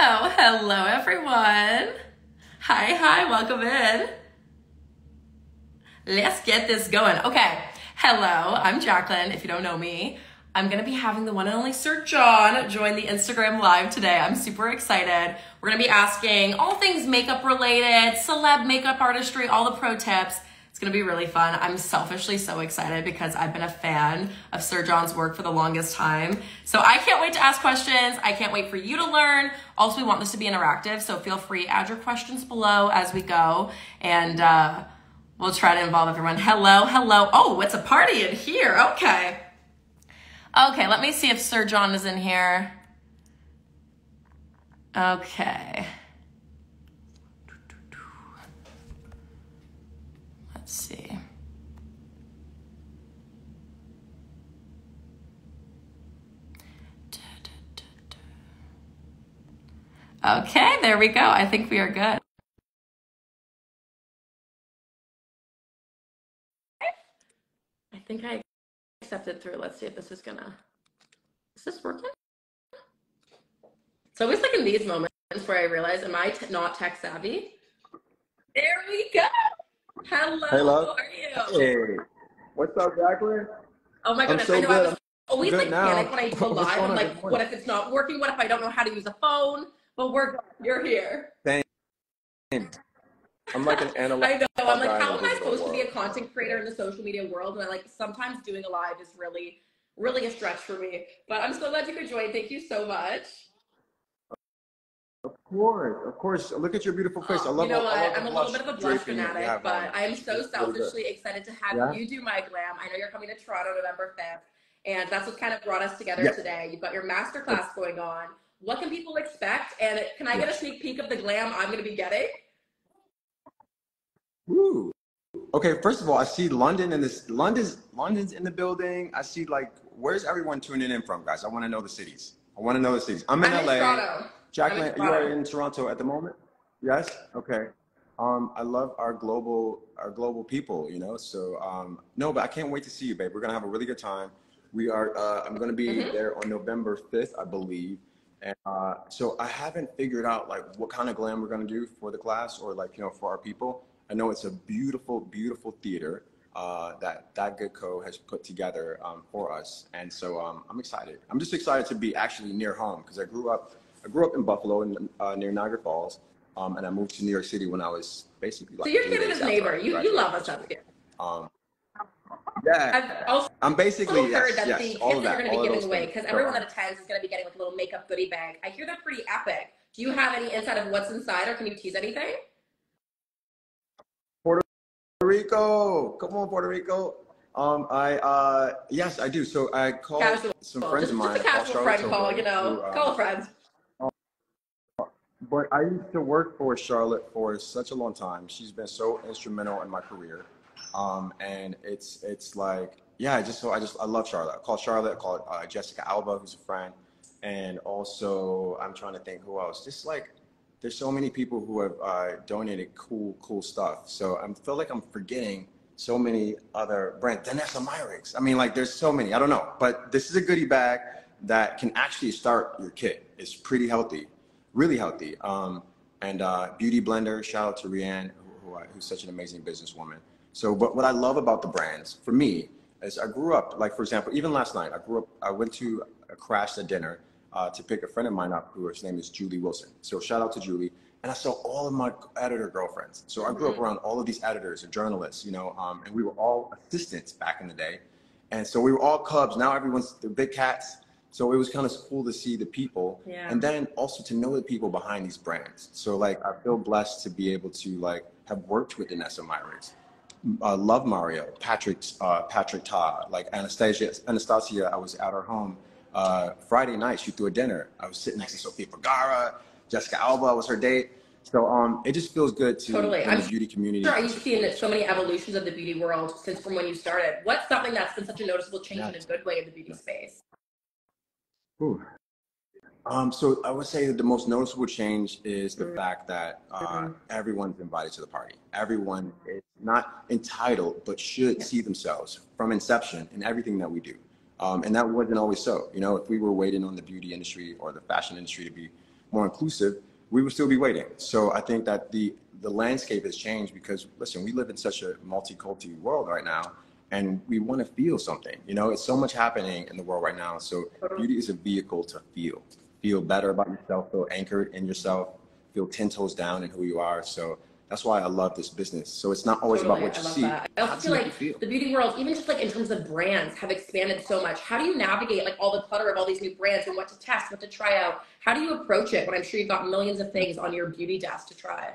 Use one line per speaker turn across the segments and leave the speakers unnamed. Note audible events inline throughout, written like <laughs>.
Oh, hello everyone. Hi, hi, welcome in. Let's get this going. Okay, hello, I'm Jaclyn, if you don't know me. I'm gonna be having the one and only Sir John join the Instagram live today. I'm super excited. We're gonna be asking all things makeup related, celeb makeup artistry, all the pro tips. It's gonna be really fun. I'm selfishly so excited because I've been a fan of Sir John's work for the longest time. So I can't wait to ask questions. I can't wait for you to learn. Also, we want this to be interactive, so feel free, add your questions below as we go, and uh, we'll try to involve everyone. Hello, hello. Oh, it's a party in here. Okay. Okay, let me see if Sir John is in here. Okay. Let's see. Okay, there we go. I think we are good. I think I accepted through. Let's see if this is gonna. Is this working? It's like in these moments where I realize, am I not tech savvy? There we go. Hello.
Hello.
How are you?
Hey, what's up, Jaclyn?
Oh my goodness.
so
I know I
good.
was always like
now.
panic when I do a <laughs>
What's
live. I'm like, what if it's not working? What if I don't know how to use a phone? But we're good. You're here.
I'm like an analog. <laughs>
I know. I'm like, how am I supposed to be a content creator in the social media world? And I like sometimes doing a live is really, really a stretch for me. But I'm so glad you could join. Thank you so much.
Of course, of course. Look at your beautiful face. I
Oh,
love.
you know what? I'm a little bit of a blush
draping that you
fanatic, but. I am so
It's really good.
selfishly excited to have
Yeah?
you do my glam. I know you're coming to Toronto November 5th, and that's what kind of brought us together
Yes.
today. You've got your master class going on. What can people expect? And can I get a sneak peek of the glam I'm going to be getting?
Woo. Okay, first of all, I see London in this. London's London's in the building. I see like, where's everyone tuning in from, guys? I want to know the cities. I want to know the cities. I'm in
I'm in
LA.
Toronto. Jaclyn,
you are in Toronto at the moment. Yes. Okay. Um, I love our global our global people. You know. So um, no, but I can't wait to see you, babe. We're gonna have a really good time. We are. Uh, I'm gonna be
Mhm.
there on November 5th, I believe. And uh, so I haven't figured out like what kind of glam we're gonna do for the class or like you know for our people. I know it's a beautiful, beautiful theater uh, that that good co has put together um, for us, and so um, I'm excited. I'm just excited to be actually near home because I grew up I grew up in Buffalo in, uh, near Niagara Falls, um, and I moved to New York City when I was basically like
So you're Canada's neighbor. You, you love us up here.
Um, yeah,
I've also
I'm basically
heard
yes,
that
yes,
the
all
kits that you're going to be giving away, because everyone
um,
that attends is going to be getting like a little makeup goodie bag. I hear they're pretty epic. Do you have any insight of what's inside, or can you tease anything?
Puerto Rico, come on, Puerto Rico. Um, I uh, yes, I do. So I called
Casual.
some friends
Just,
of mine.
just a casual friend call, you know.
who, um,
Call a friend.
But I used to work for Charlotte for such a long time. She's been so instrumental in my career. Um, and it's it's like, yeah, I just so I just I love Charlotte. I call Charlotte, I call uh, Jessica Alba, who's a friend. And also I'm trying to think who else. Just like there's so many people who have uh, donated cool, cool stuff. So I feel like I'm forgetting so many other brands. Danessa Myricks. I mean, like there's so many. I don't know. But this is a goodie bag that can actually start your kit. It's pretty healthy really healthy. Um, and uh, Beauty Blender, shout out to Rea Ann, who, who I, who's such an amazing businesswoman. So, but what I love about the brands, for me, is I grew up, like for example, even last night, I grew up, I went to a crash at dinner uh, to pick a friend of mine up, who his name is Julee Wilson. So shout out to Julee. And I saw all of my editor girlfriends. So I grew up
Mhm.
around all of these editors and journalists, you know, um, and we were all assistants back in the day. And so we were all cubs. Now everyone's the big cats. So it was kind of cool to see the people
Yeah.
and then also to know the people behind these brands. So like I feel blessed to be able to like have worked with Danessa Myrick, uh, love Mario, Patrick, uh, Patrick Ta, like Anastasia, Anastasia. I was at her home uh, Friday night. She threw a dinner. I was sitting next to Sofia Vergara, Jessica Alba was her date. So um, it just feels good to
Totally.
in
I'm
the beauty community.
Sure,
to
you've seen
support
so many evolutions of the beauty world since from when you started. What's something that's been such a noticeable change in a good way in the beauty space?
Ooh. Um, so I would say that the most noticeable change is the
Mhm.
fact that uh,
Mhm.
everyone's invited to the party. Everyone is not entitled, but should see themselves from inception in everything that we do. Um, and that wasn't always so. You know, if we were waiting on the beauty industry or the fashion industry to be more inclusive, we would still be waiting. So I think that the the landscape has changed because listen, we live in such a multicultural world right now, and we want to feel something. You know, it's so much happening in the world right now. So beauty is a vehicle to feel, feel better about yourself, feel anchored in yourself, feel ten toes down in who you are. So that's why I love this business. So it's not always
Totally,
about what
I
you
love
see.
that. I also feel like the beauty world, even just like in terms of brands, have expanded so much. How do you navigate like all the clutter of all these new brands and what to test, what to try out? How do you approach it when I'm sure you've got millions of things on your beauty desk to try?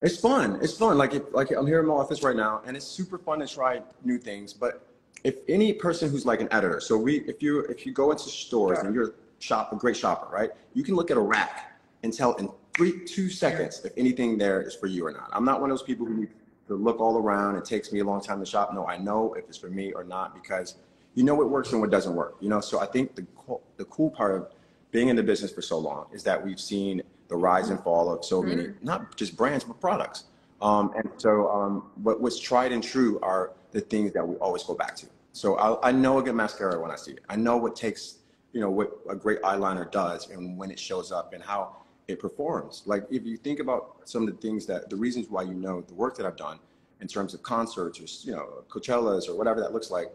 It's fun. It's fun. Like, if, like I'm here in my office right now, and it's super fun to try new things. But if any person who's like an editor, so we, if you if you go into stores
Sure.
and you're a shop a great shopper, right? You can look at a rack and tell in three two seconds if anything there is for you or not. I'm not one of those people who need to look all around. It takes me a long time to shop. No, I know if it's for me or not because you know what works and what doesn't work. You know, so I think the cool, the cool part of being in the business for so long is that we've seen the rise and fall of so many, not just brands, but products. Um, and so um, what, what's tried and true are the things that we always go back to. So I, I know a good mascara when I see it. I know what takes, you know, what a great eyeliner does and when it shows up and how it performs. Like if you think about some of the things that, the reasons why you know the work that I've done in terms of concerts or, you know, Coachellas or whatever that looks like,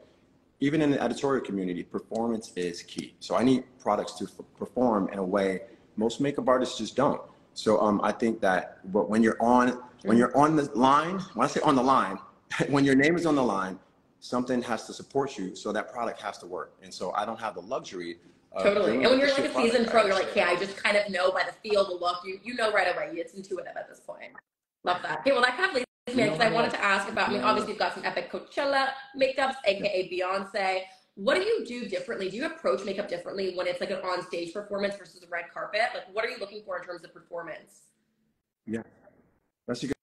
even in the editorial community, performance is key. So I need products to f- perform in a way most makeup artists just don't. So um, I think that but when you're on when you're on the line, when I say on the line, <laughs> when your name is on the line, something has to support you. So that product has to work. And so I don't have the luxury. Of
Totally. And when you're like a seasoned pro, you're like, okay, I just kind of know by the feel, the look. You you know right away. It's intuitive at this point. Love that. Okay, well that kind of leads me because I wanted to ask about. I mean, obviously you've got some epic Coachella makeups, aka Beyonce. What do you do differently? Do you approach makeup differently when it's like an on-stage performance versus a red carpet? Like, what are you looking for in terms of performance?
Yeah, that's a good,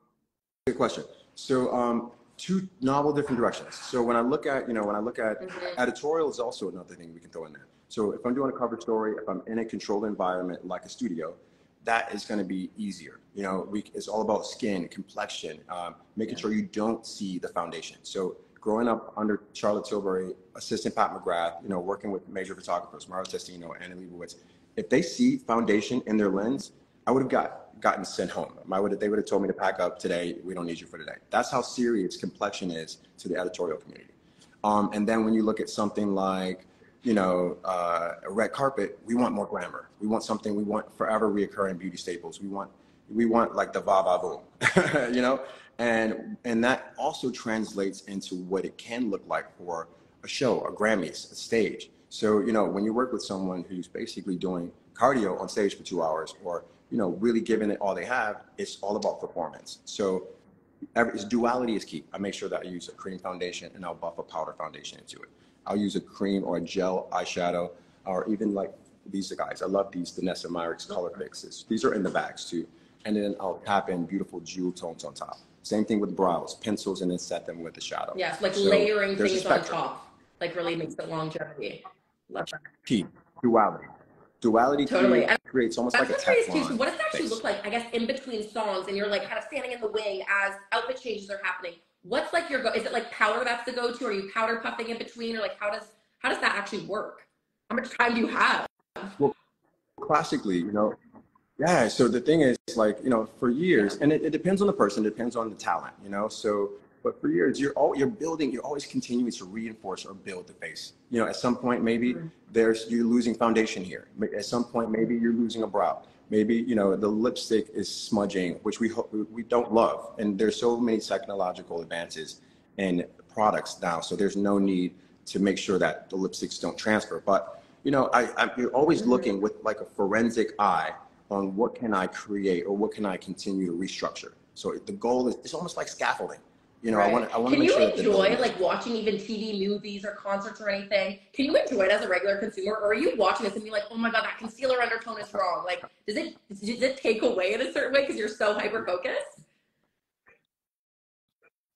good question. So, um, two novel different directions. So when I look at, you know, when I look at
Mhm.
editorial is also another thing we can throw in there. So if I'm doing a cover story, if I'm in a controlled environment like a studio, that is going to be easier. You know, we, it's all about skin, complexion, um, making sure you don't see the foundation. So growing up under Charlotte Tilbury, assistant Pat McGrath, you know, working with major photographers, Mario Testino, Annie Leibovitz, if they see foundation in their lens, I would have got gotten sent home. I would they would have told me to pack up today. We don't need you for today. That's how serious complexion is to the editorial community. Um, and then when you look at something like, you know, uh, a red carpet, we want more glamour. We want something. We want forever reoccurring beauty staples. We want we want like the va va voom, <laughs> you know, and and that also translates into what it can look like for a show, a Grammys, a stage. So you know, when you work with someone who's basically doing cardio on stage for two hours, or you know, really giving it all they have, it's all about performance. So every, duality is key. I make sure that I use a cream foundation and I'll buff a powder foundation into it. I'll use a cream or a gel eyeshadow, or even like these guys. I love these Danessa Myricks color fixes. These are in the bags too. And then I'll tap in beautiful jewel tones on top. Same thing with brows, pencils, and then set them with the shadow.
Yes, like
So
layering things on top, like really makes it longevity. Love that.
Key, duality. Duality
Totally.
creates, creates almost
That's
like a. Teflon
what does it actually
face.
look like? I guess in between songs, and you're like kind of standing in the wing as outfit changes are happening. What's like your go? Is it like powder that's the go-to? Are you powder puffing in between, or like how does how does that actually work? How much time do you have?
Well, classically, you know, yeah. So the thing is, like, you know, for years, and it, it depends on the person, it depends on the talent, you know. So, but for years, you're all you're building, you're always continuing to reinforce or build the face. You know, at some point, maybe
Mhm.
there's you're losing foundation here. At some point, maybe you're losing a brow. Maybe you know the lipstick is smudging, which we ho- we- don't love. And there's so many technological advances in products now, so there's no need to make sure that the lipsticks don't transfer. But you know, I, I you're always
Mhm.
looking with like a forensic eye on what can I create or what can I continue to restructure. So the goal is it's almost like scaffolding. You know, I want to I want to make
you
sure that the
enjoy like watching even TV, movies, or concerts or anything? Can you enjoy it as a regular consumer, or are you watching this and be like, "Oh my god, that concealer undertone is wrong"? Like, does it does it take away in a certain way because you're so hyper focused?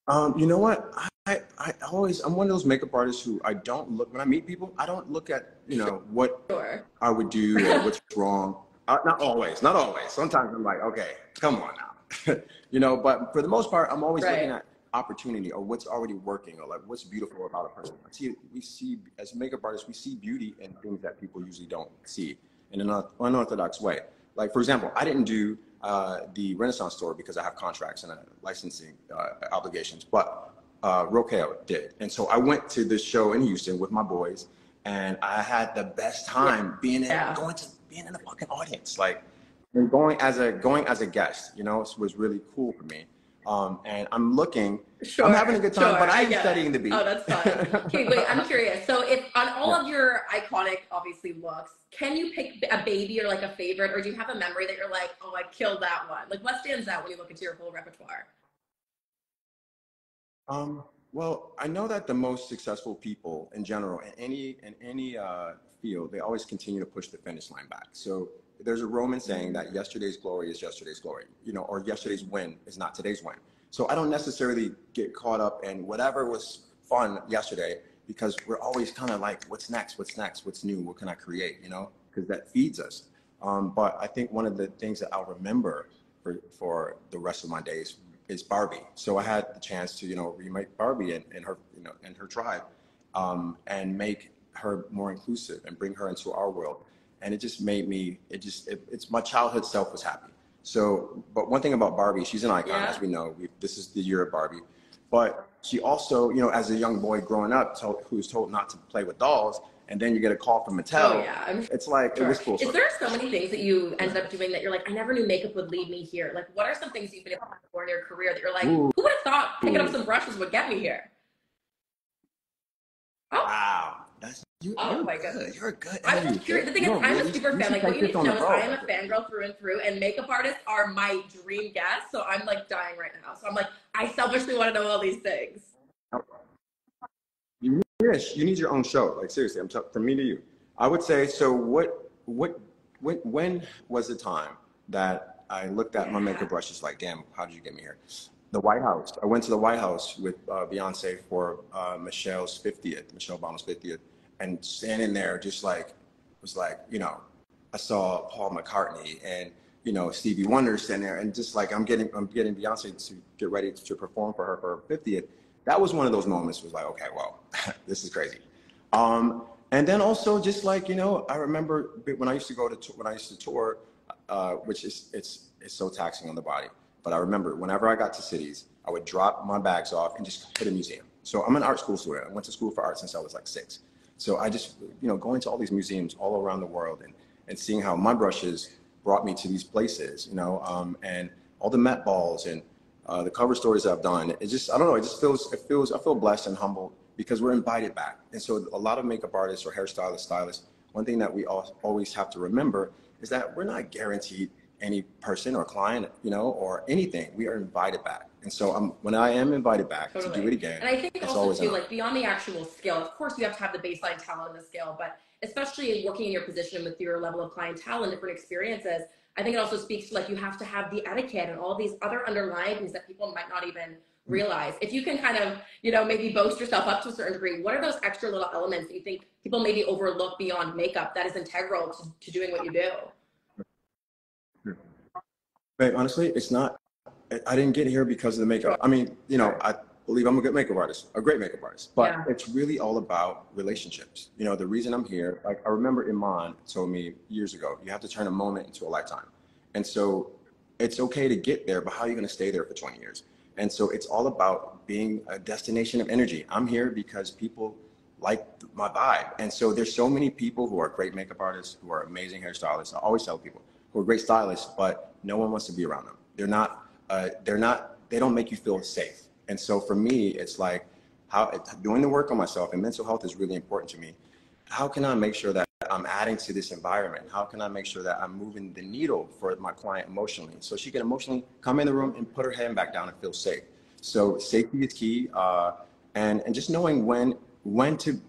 Um, you know what? I, I always I'm one of those makeup artists who I don't look when I meet people. I don't look at you know what
Sure.
I would do or what's wrong. Uh, not always, not always. Sometimes I'm like, okay, come on now, <laughs> you know. But for the most part, I'm always
Right.
looking at opportunity or what's already working or like what's beautiful about a person. I see, we see as makeup artists, we see beauty in things that people usually don't see. in an unorthodox way. Like for example, I didn't do uh, the Renaissance store because I have contracts and uh, licensing uh, obligations, but uh, Rokael did. And so I went to this show in Houston with my boys, and I had the best time being in, yeah. going to being in the fucking audience, like and going as a going as a guest. You know, was really cool for me. Um, and I'm looking. Sure, I'm having a good time, sure, but I'm studying the beat.
Oh, that's fun. okay, wait. I'm curious. So, if on all yeah. of your iconic, obviously looks, can you pick a baby or like a favorite, or do you have a memory that you're like, oh, I killed that one? Like, what stands out when you look into your whole repertoire?
Um. Well, I know that the most successful people in general, in any in any uh, field, they always continue to push the finish line back. So there's a Roman saying that yesterday's glory is yesterday's glory, you know, or yesterday's win is not today's win. So I don't necessarily get caught up in whatever was fun yesterday because we're always kind of like, what's next? What's next? What's new? What can I create? You know, because that feeds us. Um, but I think one of the things that I'll remember for, for the rest of my days is Barbie. So I had the chance to, you know, remake Barbie and, and her, you know, and her tribe, um, and make her more inclusive and bring her into our world and it just made me it just it, it's my childhood self was happy so but one thing about barbie she's an icon yeah. as we know we, this is the year of barbie but she also you know as a young boy growing up told, who's told not to play with dolls and then you get a call from oh, Mattel. Oh, yeah. It's like, sure. it was cool.
Is there so many things that you ended up doing that you're like, I never knew makeup would lead me here? Like, what are some things you've been able to do in your career that you're like, Ooh. who would have thought picking Ooh. up some brushes would get me here?
Oh. Wow. That's you,
oh my god,
you're a good.
I'm just curious. The thing is, I'm a super fan. Like what you need to know is I am a fangirl through and through, and makeup artists are my dream guest. So I'm like dying right now. So I'm like, I selfishly want to know all these things.
Oh. Need, you need your own show. Like seriously, I'm t- from me to you. I would say so. What what when when was the time that I looked at my makeup brushes like, damn, how did you get me here? The White House. I went to the White House with uh, Beyonce for uh, Michelle's 50th, Michelle Obama's 50th and standing there just like was like you know I saw Paul McCartney and you know Stevie Wonder standing there and just like I'm getting I'm getting Beyonce to get ready to perform for her for her 50th. That was one of those moments. Was like okay, well, <laughs> this is crazy. Um, and then also just like you know I remember when I used to go to when I used to tour, uh, which is it's it's so taxing on the body. But I remember whenever I got to cities, I would drop my bags off and just hit a museum. So I'm an art school student. I went to school for art since I was like six. So I just, you know, going to all these museums all around the world and, and seeing how my brushes brought me to these places, you know, um, and all the Met balls and uh, the cover stories I've done. It just, I don't know, it just feels, it feels, I feel blessed and humbled because we're invited back. And so a lot of makeup artists or hairstylists, stylists, one thing that we all, always have to remember is that we're not guaranteed any person or client, you know, or anything. We are invited back. And so um, when I am invited back totally. to do it again,
and I think also too, like beyond the actual skill, of course you have to have the baseline talent and the skill, but especially working in your position with your level of clientele and different experiences, I think it also speaks to like you have to have the etiquette and all these other underlying things that people might not even realize. If you can kind of, you know, maybe boast yourself up to a certain degree, what are those extra little elements that you think people maybe overlook beyond makeup that is integral to, to doing what you do?
Right, honestly, it's not I didn't get here because of the makeup. I mean, you know, I believe I'm a good makeup artist, a great makeup artist, but yeah. it's really all about relationships. You know, the reason I'm here, like I remember Iman told me years ago, you have to turn a moment into a lifetime. And so it's okay to get there, but how are you going to stay there for 20 years? And so it's all about being a destination of energy. I'm here because people like my vibe. And so there's so many people who are great makeup artists, who are amazing hairstylists. I always tell people who are great stylists, but no one wants to be around them. They're not uh, they're not they don't make you feel safe. And so for me, it's like how doing the work on myself and mental health is really important to me. How can I make sure that I'm adding to this environment? How can I make sure that I'm moving the needle for my client emotionally so she can emotionally come in the room and put her head back down and feel safe? So safety is key, uh, and and just knowing when when to.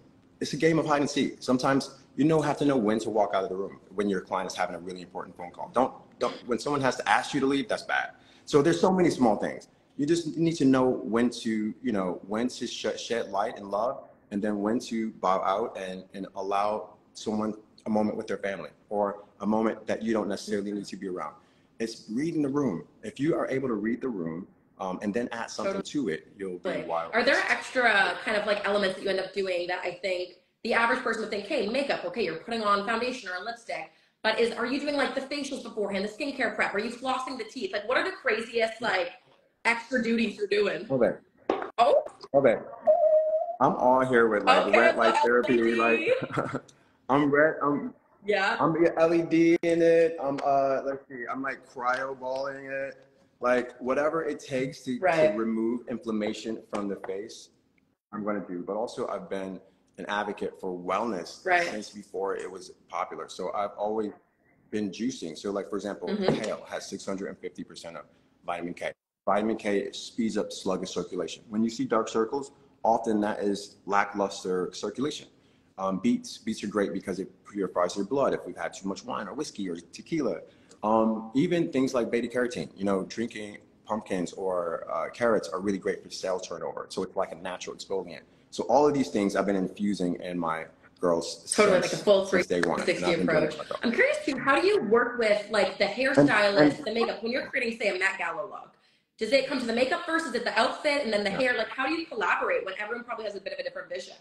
It's a game of hide and seek. Sometimes you know have to know when to walk out of the room when your client is having a really important phone call. Don't don't when someone has to ask you to leave. That's bad. So there's so many small things. You just need to know when to, you know, when to sh- shed light and love, and then when to bow out and, and allow someone a moment with their family or a moment that you don't necessarily need to be around. It's reading the room. If you are able to read the room um, and then add something to it, you'll be wild.
Are there extra kind of like elements that you end up doing that I think the average person would think, hey, makeup, okay, you're putting on foundation or lipstick, But is are you doing like the facials beforehand, the skincare prep? Are you flossing the teeth? Like, what are the craziest like extra duties you're doing?
Hold Okay.
Oh, Hold
Okay. I'm all here with like
Okay,
red light
so
therapy.
LED.
Like <laughs> I'm red. I'm
yeah.
I'm LED in it. I'm uh let's see. I'm like cryo balling it. Like whatever it takes to,
Right.
to remove inflammation from the face, I'm gonna do. But also I've been an advocate for wellness
Right.
since before it was popular. So I've always been juicing. So like for example,
Mhm.
kale has 650% of vitamin K. Vitamin K speeds up sluggish circulation. When you see dark circles, often that is lackluster circulation. Um, beets, beets are great because it purifies your blood if we've had too much wine or whiskey or tequila. Um, even things like beta carotene, you know, drinking pumpkins or uh, carrots are really great for cell turnover. So it's like a natural exfoliant. So all of these things I've been infusing in my girls
Totally like a full
since day one.
360
I've been doing it
approach.
myself.
I'm curious too, how do you work with like the hairstylist, the makeup? When you're creating, say, a Met Gala look, does it come to the makeup first? Is it the outfit and then the
Yeah.
hair? Like, how do you collaborate when everyone probably has a bit of a different vision?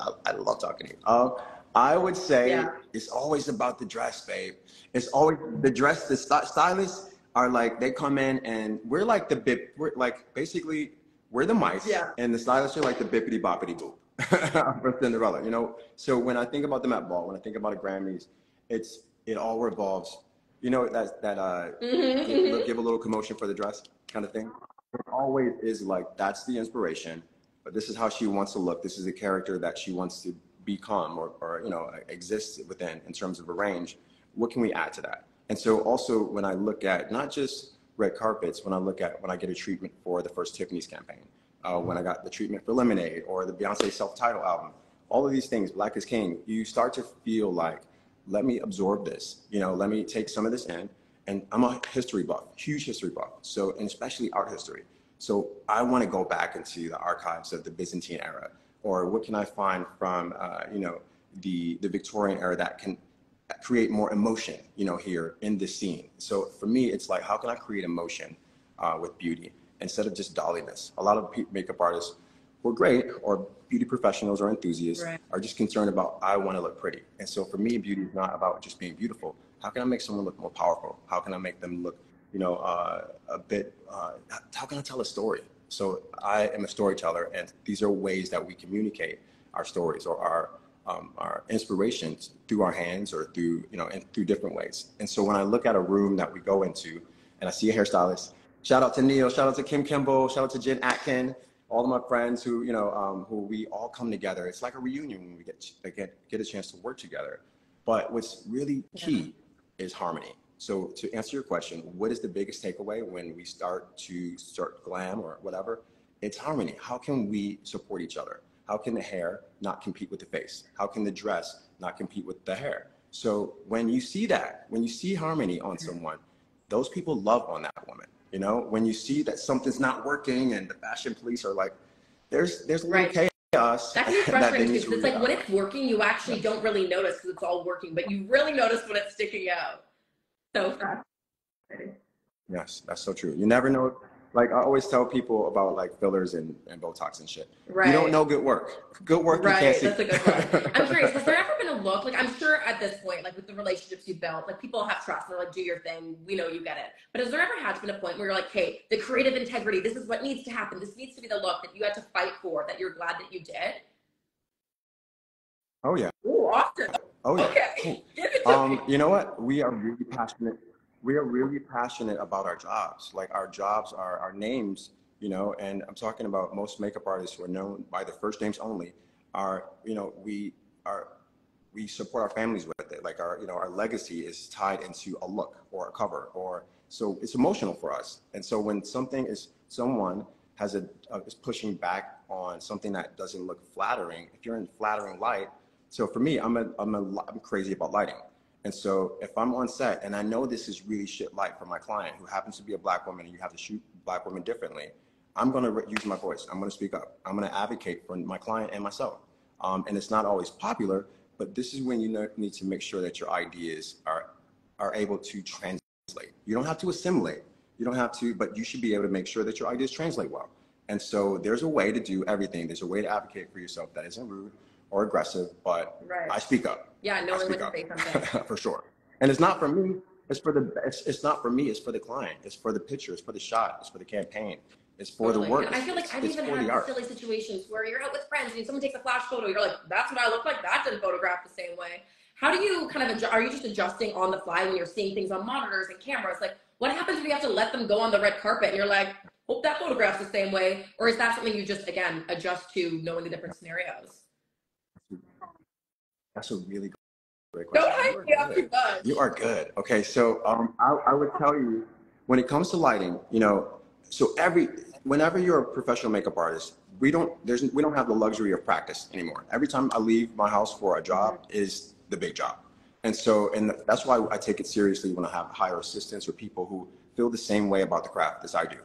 I, I love talking to you. Um, I would say
Yeah.
it's always about the dress, babe. It's always the dress. The sty- stylists are like they come in and we're like the bip. We're like basically we're the mice,
Yeah.
and the stylists are like the bippity boppity boop <laughs> for Cinderella. You know. So when I think about the Met Ball, when I think about the Grammys, it's it all revolves. You know that that uh,
Mm-hmm,
give, give a little commotion for the dress kind of thing. It always is like that's the inspiration, but this is how she wants to look. This is the character that she wants to become or, or you know exist within in terms of a range. What can we add to that? And so also when I look at not just red carpets, when I look at when I get a treatment for the first Tiffany's campaign, uh, when I got the treatment for Lemonade or the Beyonce self-titled album, all of these things, Black is King, you start to feel like, let me absorb this. You know, let me take some of this in. And I'm a history buff, huge history buff. So, and especially art history. So I want to go back into the archives of the Byzantine era, or what can I find from, uh, you know, the the Victorian era that can create more emotion, you know, here in this scene. So for me, it's like, how can I create emotion uh, with beauty instead of just dolliness? A lot of makeup artists who are great, or beauty professionals or enthusiasts,
Right.
are just concerned about, I want to look pretty. And so for me, beauty is not about just being beautiful. How can I make someone look more powerful? How can I make them look, you know, uh, a bit, uh, how can I tell a story? So I am a storyteller, and these are ways that we communicate our stories or our um, our inspirations through our hands or through you know and through different ways. And so when I look at a room that we go into, and I see a hairstylist, shout out to Neil, shout out to Kim Kimble, shout out to Jen Atkin, all of my friends who you know um, who we all come together. It's like a reunion when we get get get a chance to work together. But what's really key is harmony. So to answer your question, what is the biggest takeaway when we start to start glam or whatever? It's harmony. How can we support each other? How can the hair not compete with the face? How can the dress not compete with the hair? So when you see that, when you see harmony on someone, those people love on that woman. You know, when you see that something's not working and the fashion police are like, there's there's a little
Right.
chaos.
That can be <laughs> frustrating because it's like
read
when it's working, you actually don't really notice because it's all working, but you really notice when it's sticking out. So frustrating.
Yes, that's so true. You never know. Like I always tell people about like fillers and, and Botox and shit.
Right.
You don't know good work. Good work you
Right,
can't see.
that's a good one. I'm <laughs> curious, has there ever been a look, like I'm sure at this point, like with the relationships you've built, like people have trust, they're like, do your thing, we know you get it. But has there ever had to been a point where you're like, hey, the creative integrity, this is what needs to happen, this needs to be the look that you had to fight for, that you're glad that you did?
oh yeah.
Ooh, awesome.
Oh yeah.
Okay, give it to
Um,
me.
you know what? We are really passionate. We are really passionate about our jobs. Like our jobs are our names, you know, and I'm talking about most makeup artists who are known by their first names only are, you know, we are we support our families with it. Like our, you know, our legacy is tied into a look or a cover or so it's emotional for us. And so when something is someone has a uh, is pushing back on something that doesn't look flattering, if you're in flattering light, so for me, I'm a, I'm a, I'm crazy about lighting. And so if I'm on set and I know this is really shit light for my client who happens to be a black woman and you have to shoot black women differently, I'm going to use my voice. I'm going to speak up. I'm going to advocate for my client and myself. Um, and it's not always popular, but this is when you know, need to make sure that your ideas are, are able to translate. You don't have to assimilate. You don't have to, but you should be able to make sure that your ideas translate well. And so there's a way to do everything. There's a way to advocate for yourself that isn't rude or aggressive, but
Right.
I speak up.
Yeah, knowing when to say something. <laughs>
for sure. And it's not for me. It's for the. It's, it's not for me. It's for the client. It's for the picture. It's for the shot. It's for the campaign. It's for
Totally.
the work.
And I feel like I've even had silly situations where you're out with friends and someone takes a flash photo. You're like, that's what I look like. That didn't photograph the same way. How do you kind of adjust? Are you just adjusting on the fly when you're seeing things on monitors and cameras? Like, what happens if you have to let them go on the red carpet and you're like, hope that photographs the same way? Or is that something you just, again, adjust to knowing the different scenarios?
That's a really great
Don't
question.
hype me up too much.
You are good. Okay, so um, I, I would tell you when it comes to lighting, you know, so every whenever you're a professional makeup artist, we don't there's we don't have the luxury of practice anymore. Every time I leave my house for a job is the big job, and so and that's why I take it seriously when I have hire assistants or people who feel the same way about the craft as I do.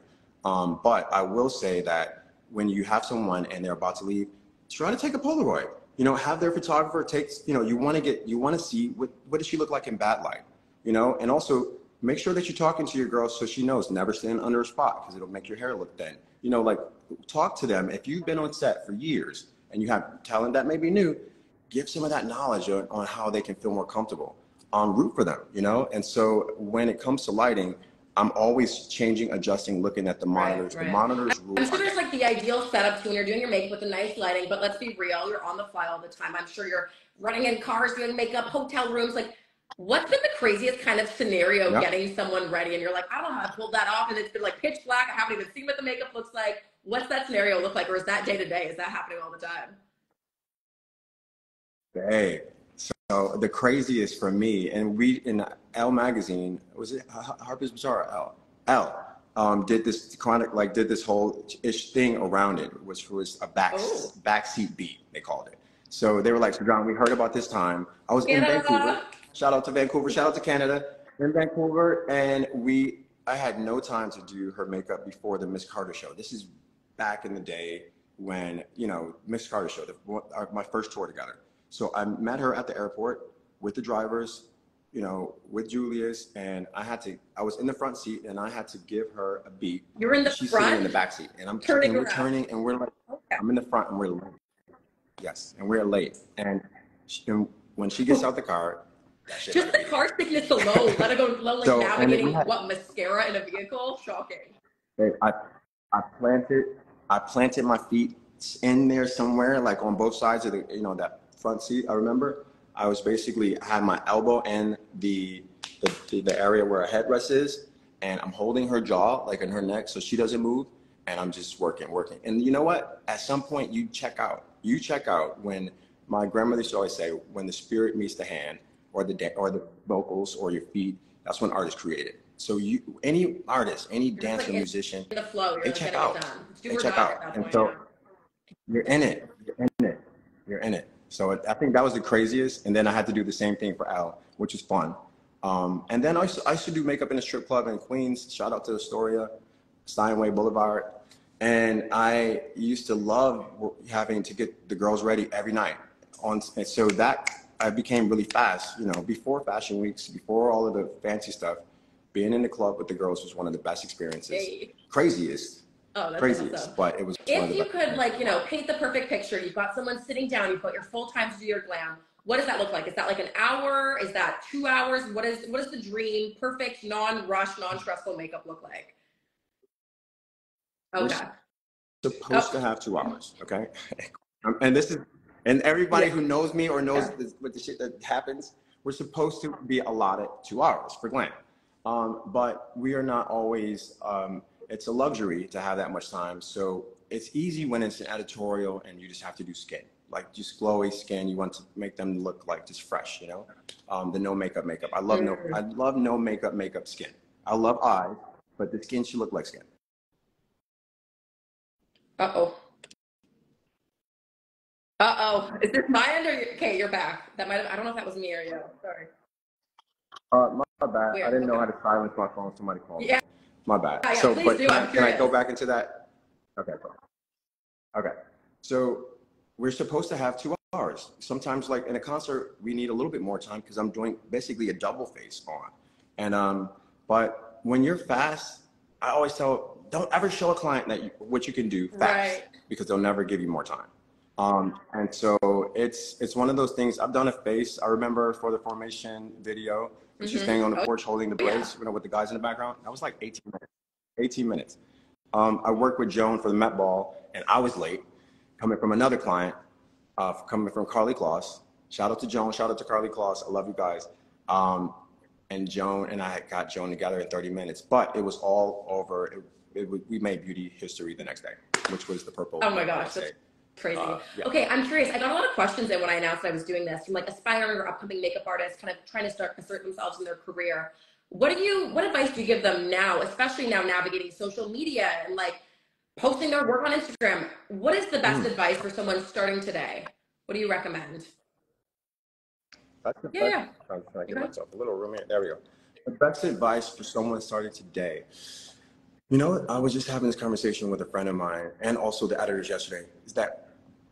Um, but I will say that when you have someone and they're about to leave, try to take a Polaroid. You know, have their photographer take. You know, you want to get you want to see what what does she look like in bad light. You know, and also make sure that you're talking to your girl so she knows never stand under a spot because it'll make your hair look thin. You know, like talk to them. If you've been on set for years and you have talent that may be new, give some of that knowledge on, on how they can feel more comfortable. Um, root for them, you know? And so when it comes to lighting, I'm always changing, adjusting, looking at the monitors.
right.
The monitors rule.
I'm sure there's like the ideal setup when you're doing your makeup with the nice lighting, but let's be real, you're on the fly all the time. I'm sure you're running in cars, doing makeup, hotel rooms. Like, what's been the craziest kind of scenario
Yeah.
getting someone ready and you're like, I don't know how to pull that off, and it's been like pitch black. I haven't even seen what the makeup looks like. What's that scenario look like, or is that day to day? Is that happening all the time?
Hey, so the craziest for me, and we in Elle magazine was it Harper's Bazaar? Elle Elle um, did this of like did this whole ish thing around it, which was a back
Oh.
backseat beat they called it. So they were like, so John, we heard about this time. I was in Vancouver. Shout out to Vancouver. Shout out to Canada. In Vancouver, and we I had no time to do her makeup before the Miss Carter show. This is back in the day when you know Miss Carter show, the, our- my first tour together. So I met her at the airport with the drivers, you know, with Julius, and I had to. I was in the front seat, and I had to give her a beat.
You're in the
She's
front.
sitting in the back seat, and I'm
Turning
and we're
around.
turning, and we're like,
Okay.
I'm in the front, and we're late. Yes, and we're late, and, she, and when she gets out the car,
Just the car sickness alone, let alone <laughs> like
So,
navigating
had-
what mascara in a vehicle. Shocking.
I, I planted, I planted my feet in there somewhere, like on both sides of the, you know, that front seat. I remember I was basically I had my elbow in the, the, the area where her headrest is, and I'm holding her jaw, like in her neck, so she doesn't move, and I'm just working, working. And you know what? At some point, you check out. You check out when my grandmother used to always say, when the spirit meets the hand, or the da- or the vocals, or your feet. That's when art is created. So you, any artist, any
just
dancer,
like
musician,
the flow, you're
They
like
check out.
it done. It's do
They check out. And so- you're in it. You're in it. You're in it. So I think that was the craziest. And then I had to do the same thing for Al, which was fun. Um, and then I used, to, I used to do makeup in a strip club in Queens. Shout out to Astoria, Steinway Boulevard. And I used to love having to get the girls ready every night. On and so that I became really fast. You know, before fashion weeks, before all of the fancy stuff, being in the club with the girls was one of the best experiences.
Hey.
Craziest,
Oh, that's
craziest,
awesome.
but it was.
If you could, like, you know, paint the perfect picture, you've got someone sitting down, you've got your full time to do your glam. What does that look like? Is that like an hour? Is that two hours? What is what is the dream, perfect, non-rush, non-stressful makeup look like? Okay.
supposed
Oh.
to have two hours, okay? <laughs> And this is, and everybody
Yeah.
who knows me or knows
Yeah.
this, what the shit that happens, we're supposed to be allotted two hours for glam. Um, but we are not always, um, it's a luxury to have that much time. So it's easy when it's an editorial and you just have to do skin, like just glowy skin. You want to make them look like just fresh, you know? Um, the no makeup makeup. I love no. I love no makeup makeup skin. I love eyes, but the skin should look like skin.
Uh oh. Uh oh. Is this my end or your, okay? You're back. That might have. I don't know if that was me or you. Sorry.
Uh, my bad.
Weird,
I didn't know how to silence my phone. Somebody called me. My bad.
Yeah, yeah,
so, but
do.
can,
I'm
can I go back into that? Okay. cool. Okay. So we're supposed to have two hours. Sometimes, like in a concert, we need a little bit more time because I'm doing basically a double face on. And um, but when you're fast, I always tell don't ever show a client that you, what you can do fast
Right.
because they'll never give you more time. Um, and so it's it's one of those things. I've done a face. I remember for the formation video, when she's standing on the
Oh,
porch holding the
yeah.
you know, with the guys in the background. That was like 18 minutes. 18 minutes. Um, I worked with Joan for the Met Ball, and I was late, coming from another client, uh, coming from Karlie Kloss. Shout out to Joan. Shout out to Karlie Kloss. I love you guys. Um, and Joan and I got Joan together in 30 minutes, but it was all over. It, it, we made beauty history the next day, which was the purple.
Oh my gosh, crazy.
Uh, yeah.
Okay, I'm curious. I got a lot of questions in when I announced I was doing this from like aspiring or upcoming makeup artists, kind of trying to start assert themselves in their career. What do you? What advice do you give them now, especially now navigating social media and like posting their work on Instagram? What is the best
Mm.
advice for someone starting today? What do you recommend?
That's the
Yeah,
best-
yeah.
I'm trying to give
Okay.
myself a little room here. There we go. The best advice for someone starting today. You know, I was just having this conversation with a friend of mine and also the editors yesterday. Is that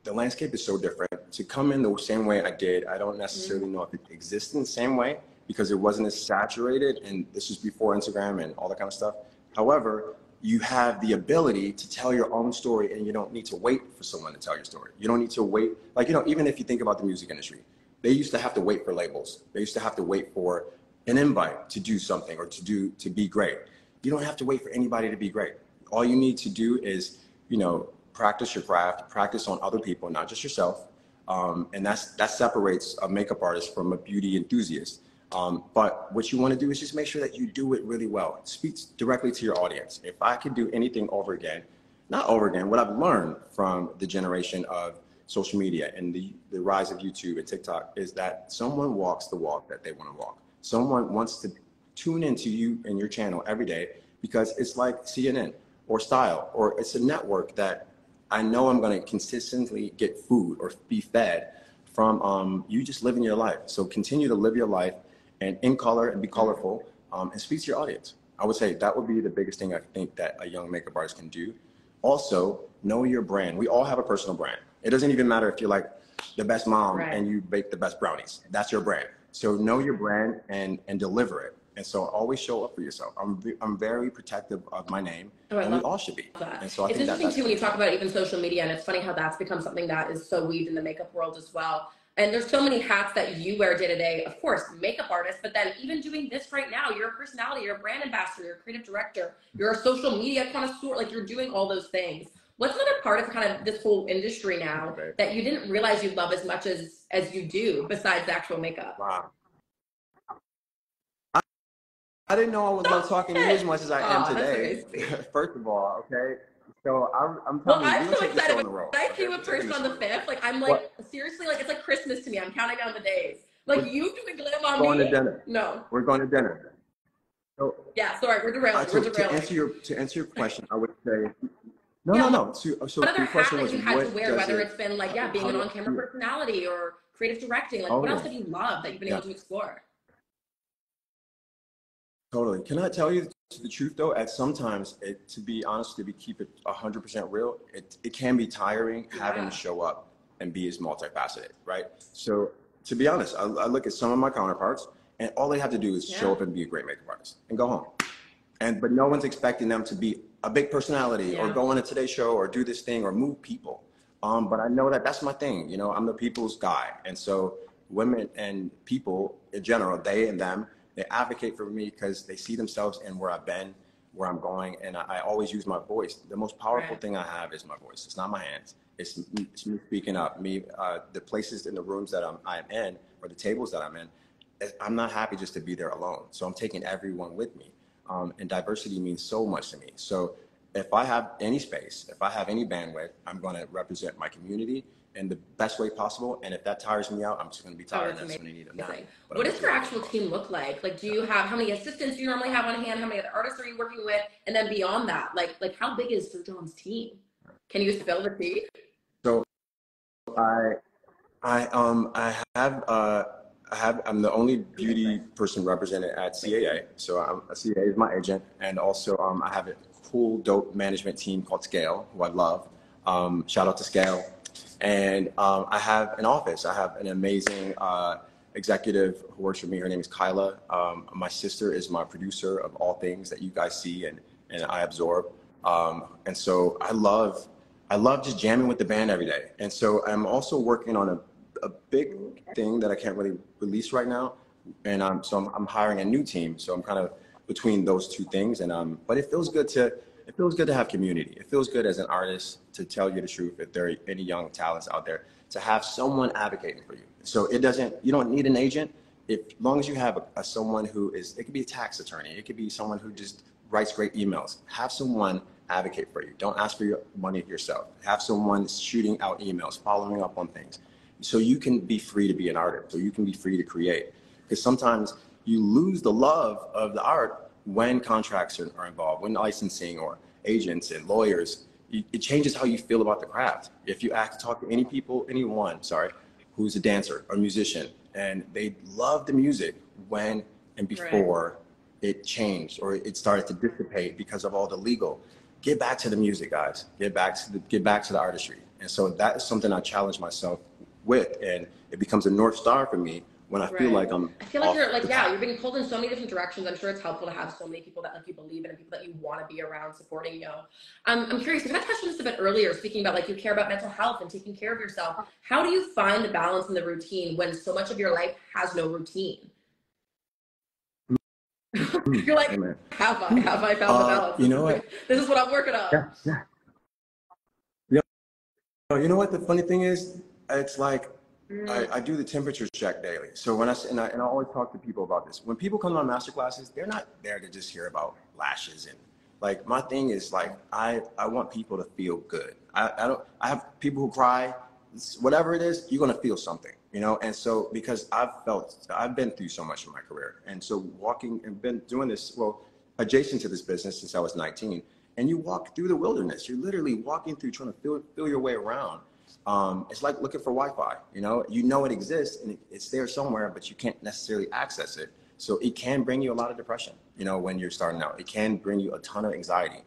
the landscape is so different. To come in the same way I did, I don't necessarily mm-hmm. know if it exists in the same way because it wasn't as saturated, and this was before Instagram and all that kind of stuff. However, you have the ability to tell your own story, and you don't need to wait for someone to tell your story. You don't need to wait, like you know, even if you think about the music industry, they used to have to wait for labels. They used to have to wait for an invite to do something or to do to be great. You don't have to wait for anybody to be great. All you need to do is, you know, practice your craft, practice on other people, not just yourself. Um, and that's that separates a makeup artist from a beauty enthusiast. Um, but what you want to do is just make sure that you do it really well. It speaks directly to your audience. If I could do anything over again, not over again, what I've learned from the generation of social media and the, the rise of YouTube and TikTok is that someone walks the walk that they want to walk. Someone wants to tune into you and your channel every day because it's like CNN or Style or it's a network that I know I'm going to consistently get food or be fed from um, you just living your life. So continue to live your life and in color and be colorful um, and speak to your audience. I would say that would be the biggest thing I think that a young makeup artist can do. Also, know your brand. We all have a personal brand. It doesn't even matter if you're like the best mom
Right.
and you bake the best brownies. That's your brand. So know your brand and and deliver it. And so always show up for yourself. I'm I'm very protective of my name,
Oh,
and we all should be.
that.
And so I
it's
think that
interesting
that's
too when you talk about even social media, and it's funny how that's become something that is so weaved in the makeup world as well. And there's so many hats that you wear day to day. Of course, makeup artist, but then even doing this right now, you're a personality, you're a brand ambassador, you're a creative director, you're a social media connoisseur. Like you're doing all those things. What's another part of kind of this whole industry now
Okay.
that you didn't realize you love as much as as you do besides the actual makeup?
Wow. I, didn't know I would love talking <laughs> to you as much as I am today. <laughs> First of all, okay. So I'm, I'm
Well,
you,
I'm
we're
so excited. When
the road.
I
okay?
see
We're
in
taking
person on the fifth, like I'm like seriously, like it's like Christmas to me. I'm counting down the days. Like you doing glam on
Going
me?
to dinner.
No.
We're going to dinner. So
Yeah, sorry, we're
uh,
derailing.
to,
We're
to answer your to answer your question, I would say no,
Yeah,
no, no. So, so
what other
your
hat
question
that
was
you had to wear, whether
it-
it's been like, yeah, being an on-camera personality or creative directing, like
Oh,
what else have you loved that you've been
Yeah.
able to explore?
Totally. Can I tell you the truth though? At sometimes, it, to be honest, to be keep it hundred percent real, it, it can be tiring having to show up and be as multifaceted, right? So to be honest, I, I look at some of my counterparts, and all they have to do is show up and be a great makeup artist and go home. And but no one's expecting them to be a big personality or go on a Today Show or do this thing or move people. Um, but I know that that's my thing. You know, I'm the people's guy, and so women and people in general, they and them, they advocate for me because they see themselves in where I've been, where I'm going, and I, I always use my voice. The most powerful
Right.
thing I have is my voice. It's not my hands. It's, me- it's me speaking up. Me, uh, the places in the rooms that I'm, I'm in or the tables that I'm in. I'm not happy just to be there alone. So I'm taking everyone with me. Um, and diversity means so much to me. So if I have any space, if I have any bandwidth, I'm going to represent my community in the best way possible. And if that tires me out, I'm just going to be
Oh,
tired
that's
that's when I need a nap. But
What does your actual team look like? Like, do you have how many assistants do you normally have on hand? How many other artists are you working with? And then beyond that, like, like how big is Sir John's team? Can you spill the tea?
So I, I, um, I have, uh, I have, I'm the only beauty person represented at CAA. So I'm, CAA is my agent. And also, um, I have a cool, dope management team called Scale, who I love. Um, shout out to Scale. And um, I have an office. I have an amazing uh, executive who works for me. Her name is Kyla. Um, my sister is my producer of all things that you guys see and, and I absorb. Um, and so I love I love just jamming with the band every day. And so I'm also working on a, a big thing that I can't really release right now. And so I'm, I'm hiring a new team. So I'm kind of between those two things. And um, but it feels good to it feels good to have community. It feels good as an artist to tell you the truth. If there are any young talents out there, to have someone advocating for you. So it doesn't. You don't need an agent. If as long as you have a, a someone who is, it could be a tax attorney. It could be someone who just writes great emails. Have someone advocate for you. Don't ask for your money yourself. Have someone shooting out emails, following up on things. So you can be free to be an artist, so you can be free to create. Because sometimes you lose the love of the art when contracts are, are involved, when licensing or agents and lawyers, it changes how you feel about the craft. If you ask to talk to any people, anyone, sorry, who's a dancer or musician, and they love the music when and before right. it changed or it started to dissipate because of all the legal get back to the music, guys. Get back to the get back to the artistry. And so that is something I challenge myself with, and it becomes a north star for me when I right. feel like I'm.
I feel like you're like yeah, you're being pulled in so many different directions. I'm sure it's helpful to have so many people that like you believe in and people that you want to be around supporting you. Um, I'm curious. You kind of touched on this a bit earlier, speaking about like you care about mental health and taking care of yourself. How do you find the balance in the routine when so much of your life has no routine? <laughs> You're like, Amen. have I? Have I found uh, the balance?
You know what? <laughs>
This is what I'm working on.
Yeah, yeah. Yeah. You know what? The funny thing is, it's like mm. I, I, do the temperature check daily. So when I and, I and I always talk to people about this. When people come to my master classes, they're not there to just hear about lashes and like my thing is like I I want people to feel good. I, I don't I have people who cry, whatever it is, you're gonna feel something you know and so because i've felt i've been through so much in my career and so walking and been doing this well adjacent to this business since i was 19 and you walk through the wilderness you're literally walking through trying to feel, feel your way around um, it's like looking for wi-fi you know you know it exists and it's there somewhere but you can't necessarily access it so it can bring you a lot of depression you know when you're starting out it can bring you a ton of anxiety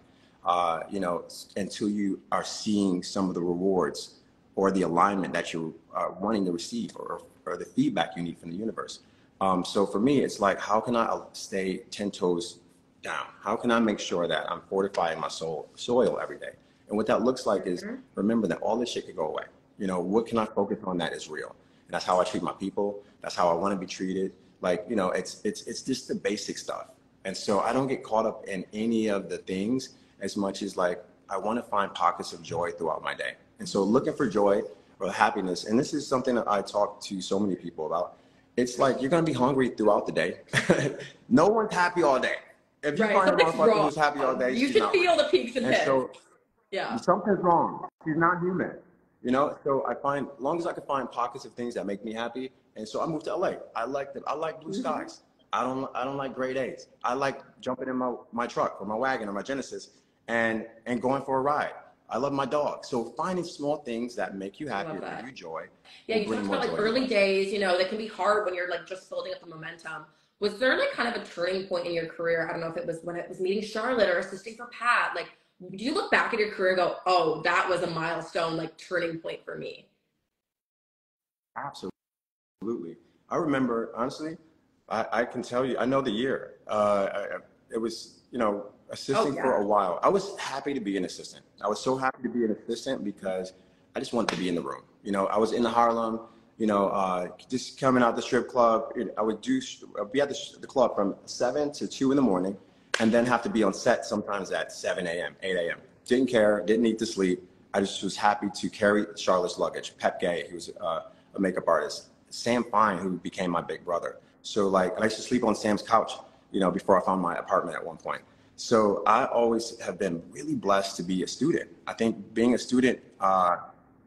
uh, you know until you are seeing some of the rewards or the alignment that you're uh, wanting to receive or, or the feedback you need from the universe. Um, so for me, it's like, how can I stay 10 toes down? How can I make sure that I'm fortifying my soul, soil every day? And what that looks like is mm-hmm. remember that all this shit could go away. You know, what can I focus on that is real? And that's how I treat my people. That's how I want to be treated. Like, you know, it's, it's, it's just the basic stuff. And so I don't get caught up in any of the things as much as like, I want to find pockets of joy throughout my day. And so looking for joy or happiness, and this is something that I talk to so many people about. It's like you're gonna be hungry throughout the day. <laughs> no one's happy all day. If you right. find a motherfucker who's happy all day,
you should feel the peaks and, and so,
yeah. Something's wrong. She's not human. You know, so I find as long as I can find pockets of things that make me happy, and so I moved to LA. I like the, I like blue mm-hmm. skies. I don't I don't like gray days. I like jumping in my, my truck or my wagon or my Genesis and and going for a ride. I love my dog. So finding small things that make you happy, bring you joy.
Yeah, you talked about like early days, you know, that can be hard when you're like just building up the momentum. Was there like kind of a turning point in your career? I don't know if it was when it was meeting Charlotte or assisting for Pat. Like, do you look back at your career and go, oh, that was a milestone, like turning point for me?
Absolutely. I remember, honestly, I, I can tell you, I know the year. Uh, I, it was, you know, assisting oh, yeah. for a while. I was happy to be an assistant. I was so happy to be an assistant because I just wanted to be in the room. You know, I was in the Harlem, you know, uh, just coming out the strip club. I would do, be at the, the club from 7 to 2 in the morning and then have to be on set sometimes at 7 a.m., 8 a.m. Didn't care, didn't need to sleep. I just was happy to carry Charlotte's luggage. Pep Gay, he was uh, a makeup artist. Sam Fine, who became my big brother. So like, I used to sleep on Sam's couch, you know, before I found my apartment at one point. So I always have been really blessed to be a student. I think being a student uh,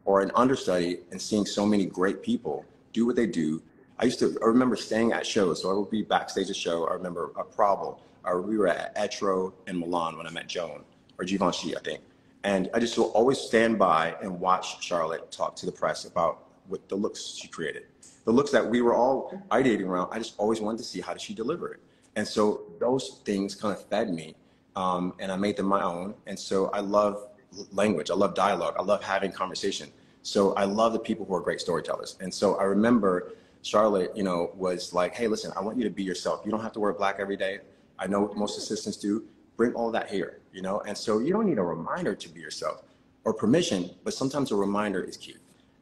or an understudy and seeing so many great people do what they do. I used to I remember staying at shows. So I would be backstage a show. I remember a problem. Or we were at Etro in Milan when I met Joan or Givenchy, I think. And I just will always stand by and watch Charlotte talk to the press about what the looks she created. The looks that we were all ideating around, I just always wanted to see how did she deliver it. And so those things kind of fed me, um, and I made them my own. And so I love language. I love dialogue. I love having conversation. So I love the people who are great storytellers. And so I remember Charlotte, you know, was like, hey, listen, I want you to be yourself. You don't have to wear black every day. I know most assistants do. Bring all that here, you know? And so you don't need a reminder to be yourself or permission, but sometimes a reminder is key.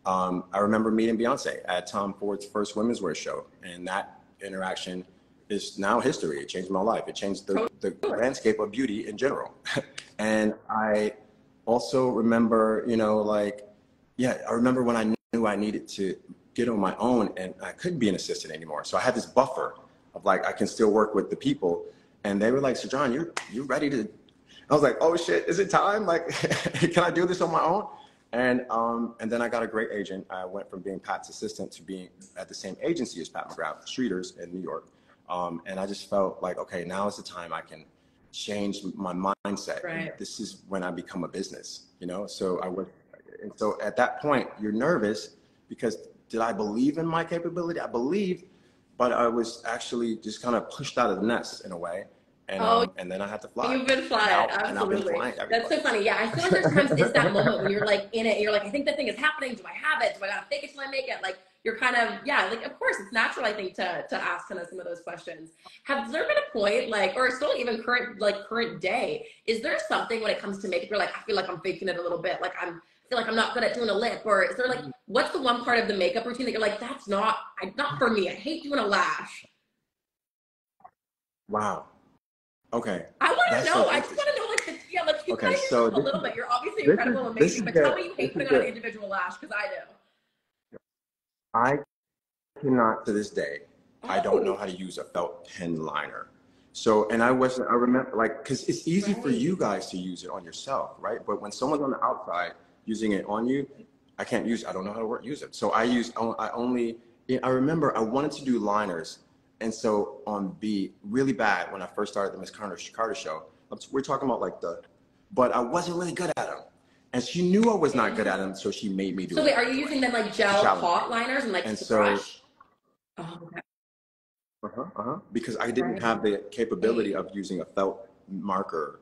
Um, I remember meeting Beyonce at Tom Ford's first women's wear show, and that interaction is now history. It changed my life. It changed the, the landscape of beauty in general. <laughs> and I also remember, you know, like, yeah, I remember when I knew I needed to get on my own and I couldn't be an assistant anymore. So I had this buffer of like, I can still work with the people. And they were like, so John, you're, you're ready to, I was like, oh shit, is it time? Like, <laughs> can I do this on my own? And, um, and then I got a great agent. I went from being Pat's assistant to being at the same agency as Pat McGrath, Streeters in New York. Um, and I just felt like, okay, now is the time I can change my mindset.
Right.
This is when I become a business, you know? So I was, and so at that point, you're nervous because did I believe in my capability? I believed, but I was actually just kind of pushed out of the nest in a way. And,
Oh,
um, and then I had to fly.
You've been flying,
And I'll- and I've been
absolutely.
flying
That's so funny. Yeah, I feel like there's times it's that moment when you're like in it, and you're like, I think that thing is happening. Do I have it? Do I gotta fake it till I make it? Like you're kind of yeah, like of course it's natural I think to to ask kind of some of those questions. Has there been a point like, or still even current like current day, is there something when it comes to makeup you're like, I feel like I'm faking it a little bit, like I'm I feel like I'm not good at doing a lip, or is there like what's the one part of the makeup routine that you're like, that's not I, not for me. I hate doing a lash.
Wow. Okay.
I want to know.
so
I just want to know, like, the, yeah, like, you
Okay,
kind of
so
a little
is-
bit. You're obviously
this is-
incredible, amazing, but tell
the-
me you hate putting
is
on an individual lash because I do.
I cannot to this day. I don't know
Oh.
how to use a felt pen liner. So, and I wasn't, I remember like, cause it's easy for you guys to use it on yourself, right? But when someone's on the outside using it on you, I can't use, I don't know how to work, use it. So I use, I only, I remember I wanted to do liners. And so on B, really bad when I first started the Miss Carter, Carter show, we're talking about like the, but I wasn't really good at them. And she knew I was not good at them, so she made me do
So
it.
wait, are you using then like gel
Challenge.
hot liners and like
And so-
brush? Oh, okay.
Uh-huh, uh-huh. Because I didn't have the capability of using a felt marker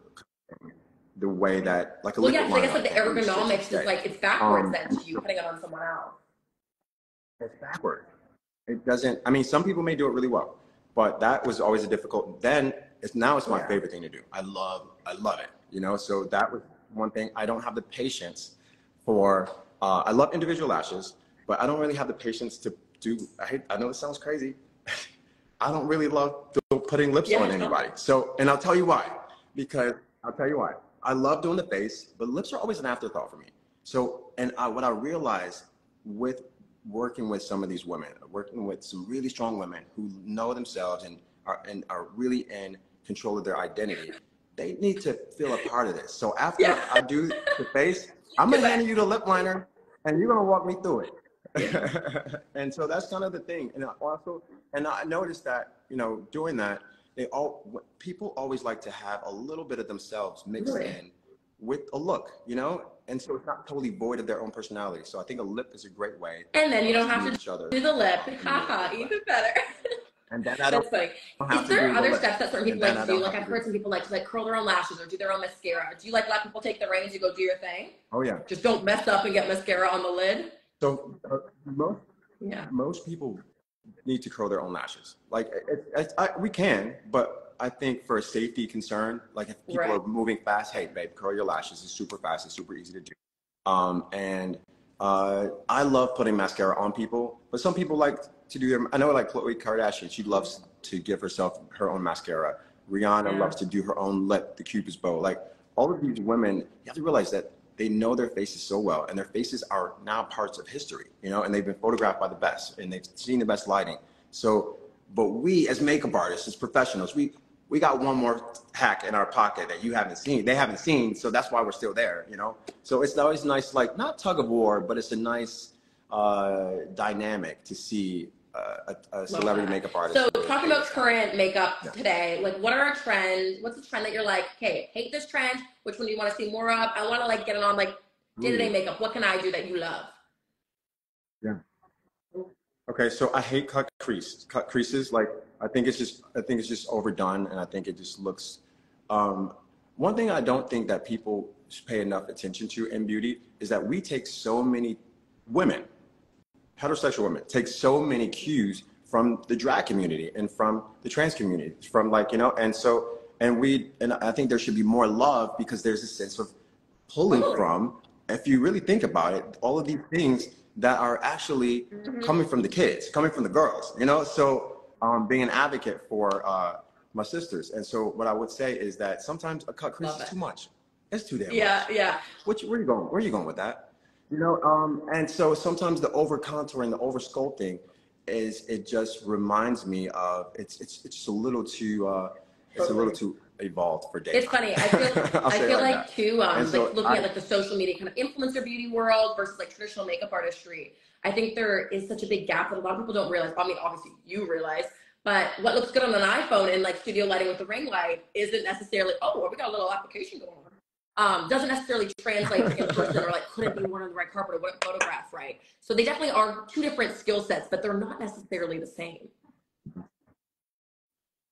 the way that like a
Well, yeah,
liquid
because I guess
liner,
like the
I use it
ergonomics is like it's backwards
Um,
then to you putting it on someone else.
it's backward. It doesn't. I mean, some people may do it really well, but that was always a difficult. Then it's now it's my
Yeah.
favorite thing to do. I love I love it. You know, so that was one thing. I don't have the patience for. Uh, I love individual lashes, but I don't really have the patience to do. I hate. I know this sounds crazy. <laughs> I don't really love putting lips
Yeah.
on anybody. So, and I'll tell you why. Because I'll tell you why. I love doing the face, but lips are always an afterthought for me. So, and I, what I realized with working with some of these women, working with some really strong women who know themselves and are and are really in control of their identity, they need to feel a part of this. So after
Yeah.
I do the face, I'm gonna hand you the lip liner, and you're gonna walk me through it. <laughs> and so that's kind of the thing. And I also, and I noticed that you know doing that, they all people always like to have a little bit of themselves mixed
Really?
in with a look, you know, and so it's not totally void of their own personality. So I think a lip is a great way
And then you don't have to
each other.
do the lip. <laughs> Haha, even better.
And then I don't,
That's funny.
don't
Is there
the
other
lip.
steps that certain people like to do? Like I've heard some people like to like curl their own lashes or do their own mascara. Do you like let people take the reins? You go do your thing.
Oh yeah.
Just don't mess up and get mascara on the lid.
So uh, most
Yeah.
most people need to curl their own lashes. Like it, it, I, we can, but I think for a safety concern, like if people
Right.
are moving fast, hey babe, curl your lashes. It's super fast. It's super easy to do. Um, and uh, I love putting mascara on people, but some people like to do their. I know like Khloe Kardashian, she loves to give herself her own mascara. Rihanna
Yeah.
loves to do her own lip, the Cupid's bow. Like all of these women, you have to realize that they know their faces so well, and their faces are now parts of history, you know, and they've been photographed by the best, and they've seen the best lighting. So, but we as makeup artists, as professionals, we we got one more hack in our pocket that you haven't seen. They haven't seen, so that's why we're still there, you know. So it's always nice, like not tug of war, but it's a nice uh, dynamic to see uh, a, a celebrity makeup artist.
So talking about current makeup
Yeah.
today, like what are our trends? What's the trend that you're like, okay, hate this trend. Which one do you want to see more of? I want to like get it on like day to day makeup. What can I do that you love? Yeah.
Okay, so I hate cut crease, cut creases. Like I think it's just, I think it's just overdone, and I think it just looks. Um, one thing I don't think that people pay enough attention to in beauty is that we take so many women, heterosexual women, take so many cues from the drag community and from the trans community, from like you know, and so and we and I think there should be more love because there's a sense of pulling from if you really think about it, all of these things that are actually
Mm-hmm.
coming from the kids, coming from the girls, you know? So um, being an advocate for uh, my sisters. And so what I would say is that sometimes a cut crease
Love
is
it.
too much. It's too damn much.
Yeah, yeah.
What you, where you going? Where you going with that? You know, um, and so sometimes the over contouring, the over sculpting, is it just reminds me of it's it's it's just a little too uh, it's a little too evolved for dating.
It's funny. I feel <laughs> I feel
like
like too, um,
so
like looking
I-
at like the social media kind of influencer beauty world versus like traditional makeup artistry. I think there is such a big gap that a lot of people don't realize. I mean, obviously you realize, but what looks good on an iPhone and like studio lighting with the ring light isn't necessarily. Oh, well, we got a little application going on. Um, doesn't necessarily translate to in person or like couldn't be worn on the red carpet or wouldn't photograph right. So they definitely are two different skill sets, but they're not necessarily the same.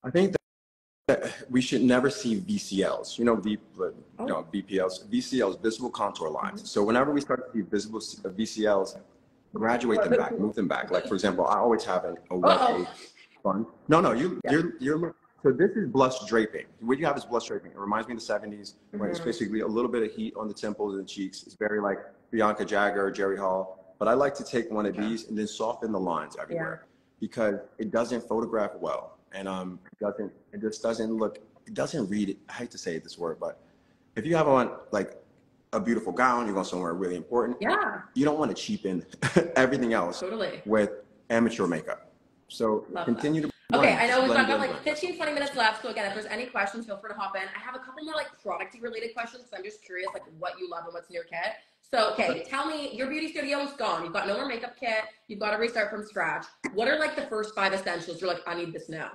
I think that we should never see VCLs. You know, v, you
Oh.
know VPLs, VCLs, visible contour lines. So whenever we start to see visible uh, VCLs, graduate them back, move them back. Like for example, I always have an, a wet
Uh-oh.
fun. No, no, you you're you're. So this is blush draping. What you have is blush draping. It reminds me of the 70s when it's
Mhm.
basically a little bit of heat on the temples and the cheeks. It's very like Bianca Jagger, Jerry Hall. But I like to take one of these and then soften the lines everywhere because it doesn't photograph well and um it doesn't it just doesn't look it doesn't read I hate to say this word but if you have on like a beautiful gown you're going somewhere really important
Yeah,
you don't want to cheapen <laughs> everything else
totally.
with amateur makeup so
Love
continue to
Okay, I know we've got about like 15, 20 minutes left. So again, if there's any questions, feel free to hop in. I have a couple more like producty related questions because I'm just curious like what you love and what's in your kit. So okay, tell me your beauty studio is gone. You've got no more makeup kit. You've got to restart from scratch. What are like the first five essentials? You're like, I need this now.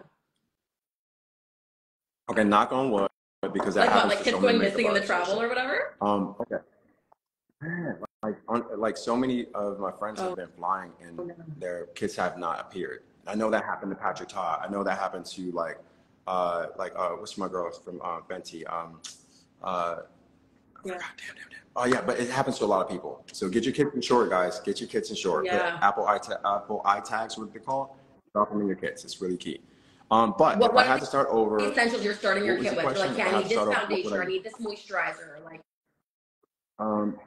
okay knock on wood because that
Like what?
happens
Like
to
kids
so
going missing in the travel or whatever?
Um, okay. Man, like, on, like so many of my friends
Oh.
have been flying and their kids have not appeared. I know that happened to Patrick Todd. I know that happened to like, uh, like uh, what's my girl from uh? Um, uh,
Yeah.
God damn, damn, damn. Oh yeah, but it happens to a lot of people. So get your kids in short, guys. Get your kids in short. Put Apple eye ta- Apple eye tags, what they call, drop them in your kits. It's really key. Um, but
What-
if I had to start over,
essentials you're starting your kit with. You're like, yeah, I need this
start off, what
foundation.
I
I need this moisturizer. Like,
um,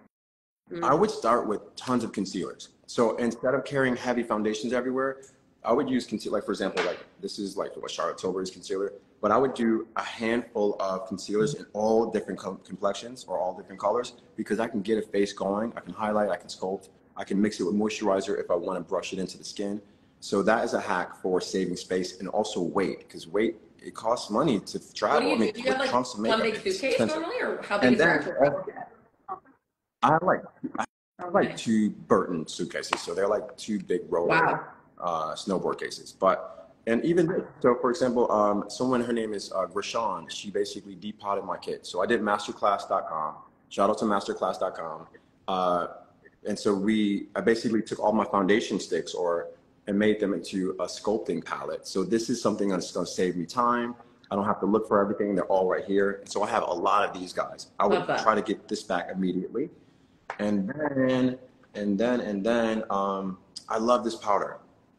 mm.
I would start with tons of concealers. So instead of carrying heavy foundations everywhere, I would use concealer. Like for example, like this is like what Charlotte Tilbury's concealer, but I would do a handful of concealers in all different com- complexions or all different colors because I can get a face going. I can highlight, I can sculpt, I can mix it with moisturizer if I want to brush it into the skin. So that is a hack for saving space and also weight because weight it costs money to
what
travel.
do you
I mean,
Do you have like one big suitcase normally, or how big
And
is your
then
kit?
I like I have like
Okay.
two Burton suitcases, so they're like two big roller
Wow.
uh, snowboard cases. But and even so, for example, um, someone her name is uh, Grishawn. She basically depotted my kit. So I did masterclass.com. Shout out to masterclass.com. Uh, and so we, I basically took all my foundation sticks or and made them into a sculpting palette. So this is something that's going to save me time. I don't have to look for everything. They're all right here. So I have a lot of these guys. I would try to get this back immediately. And then, and then, and then, um, I love this powder.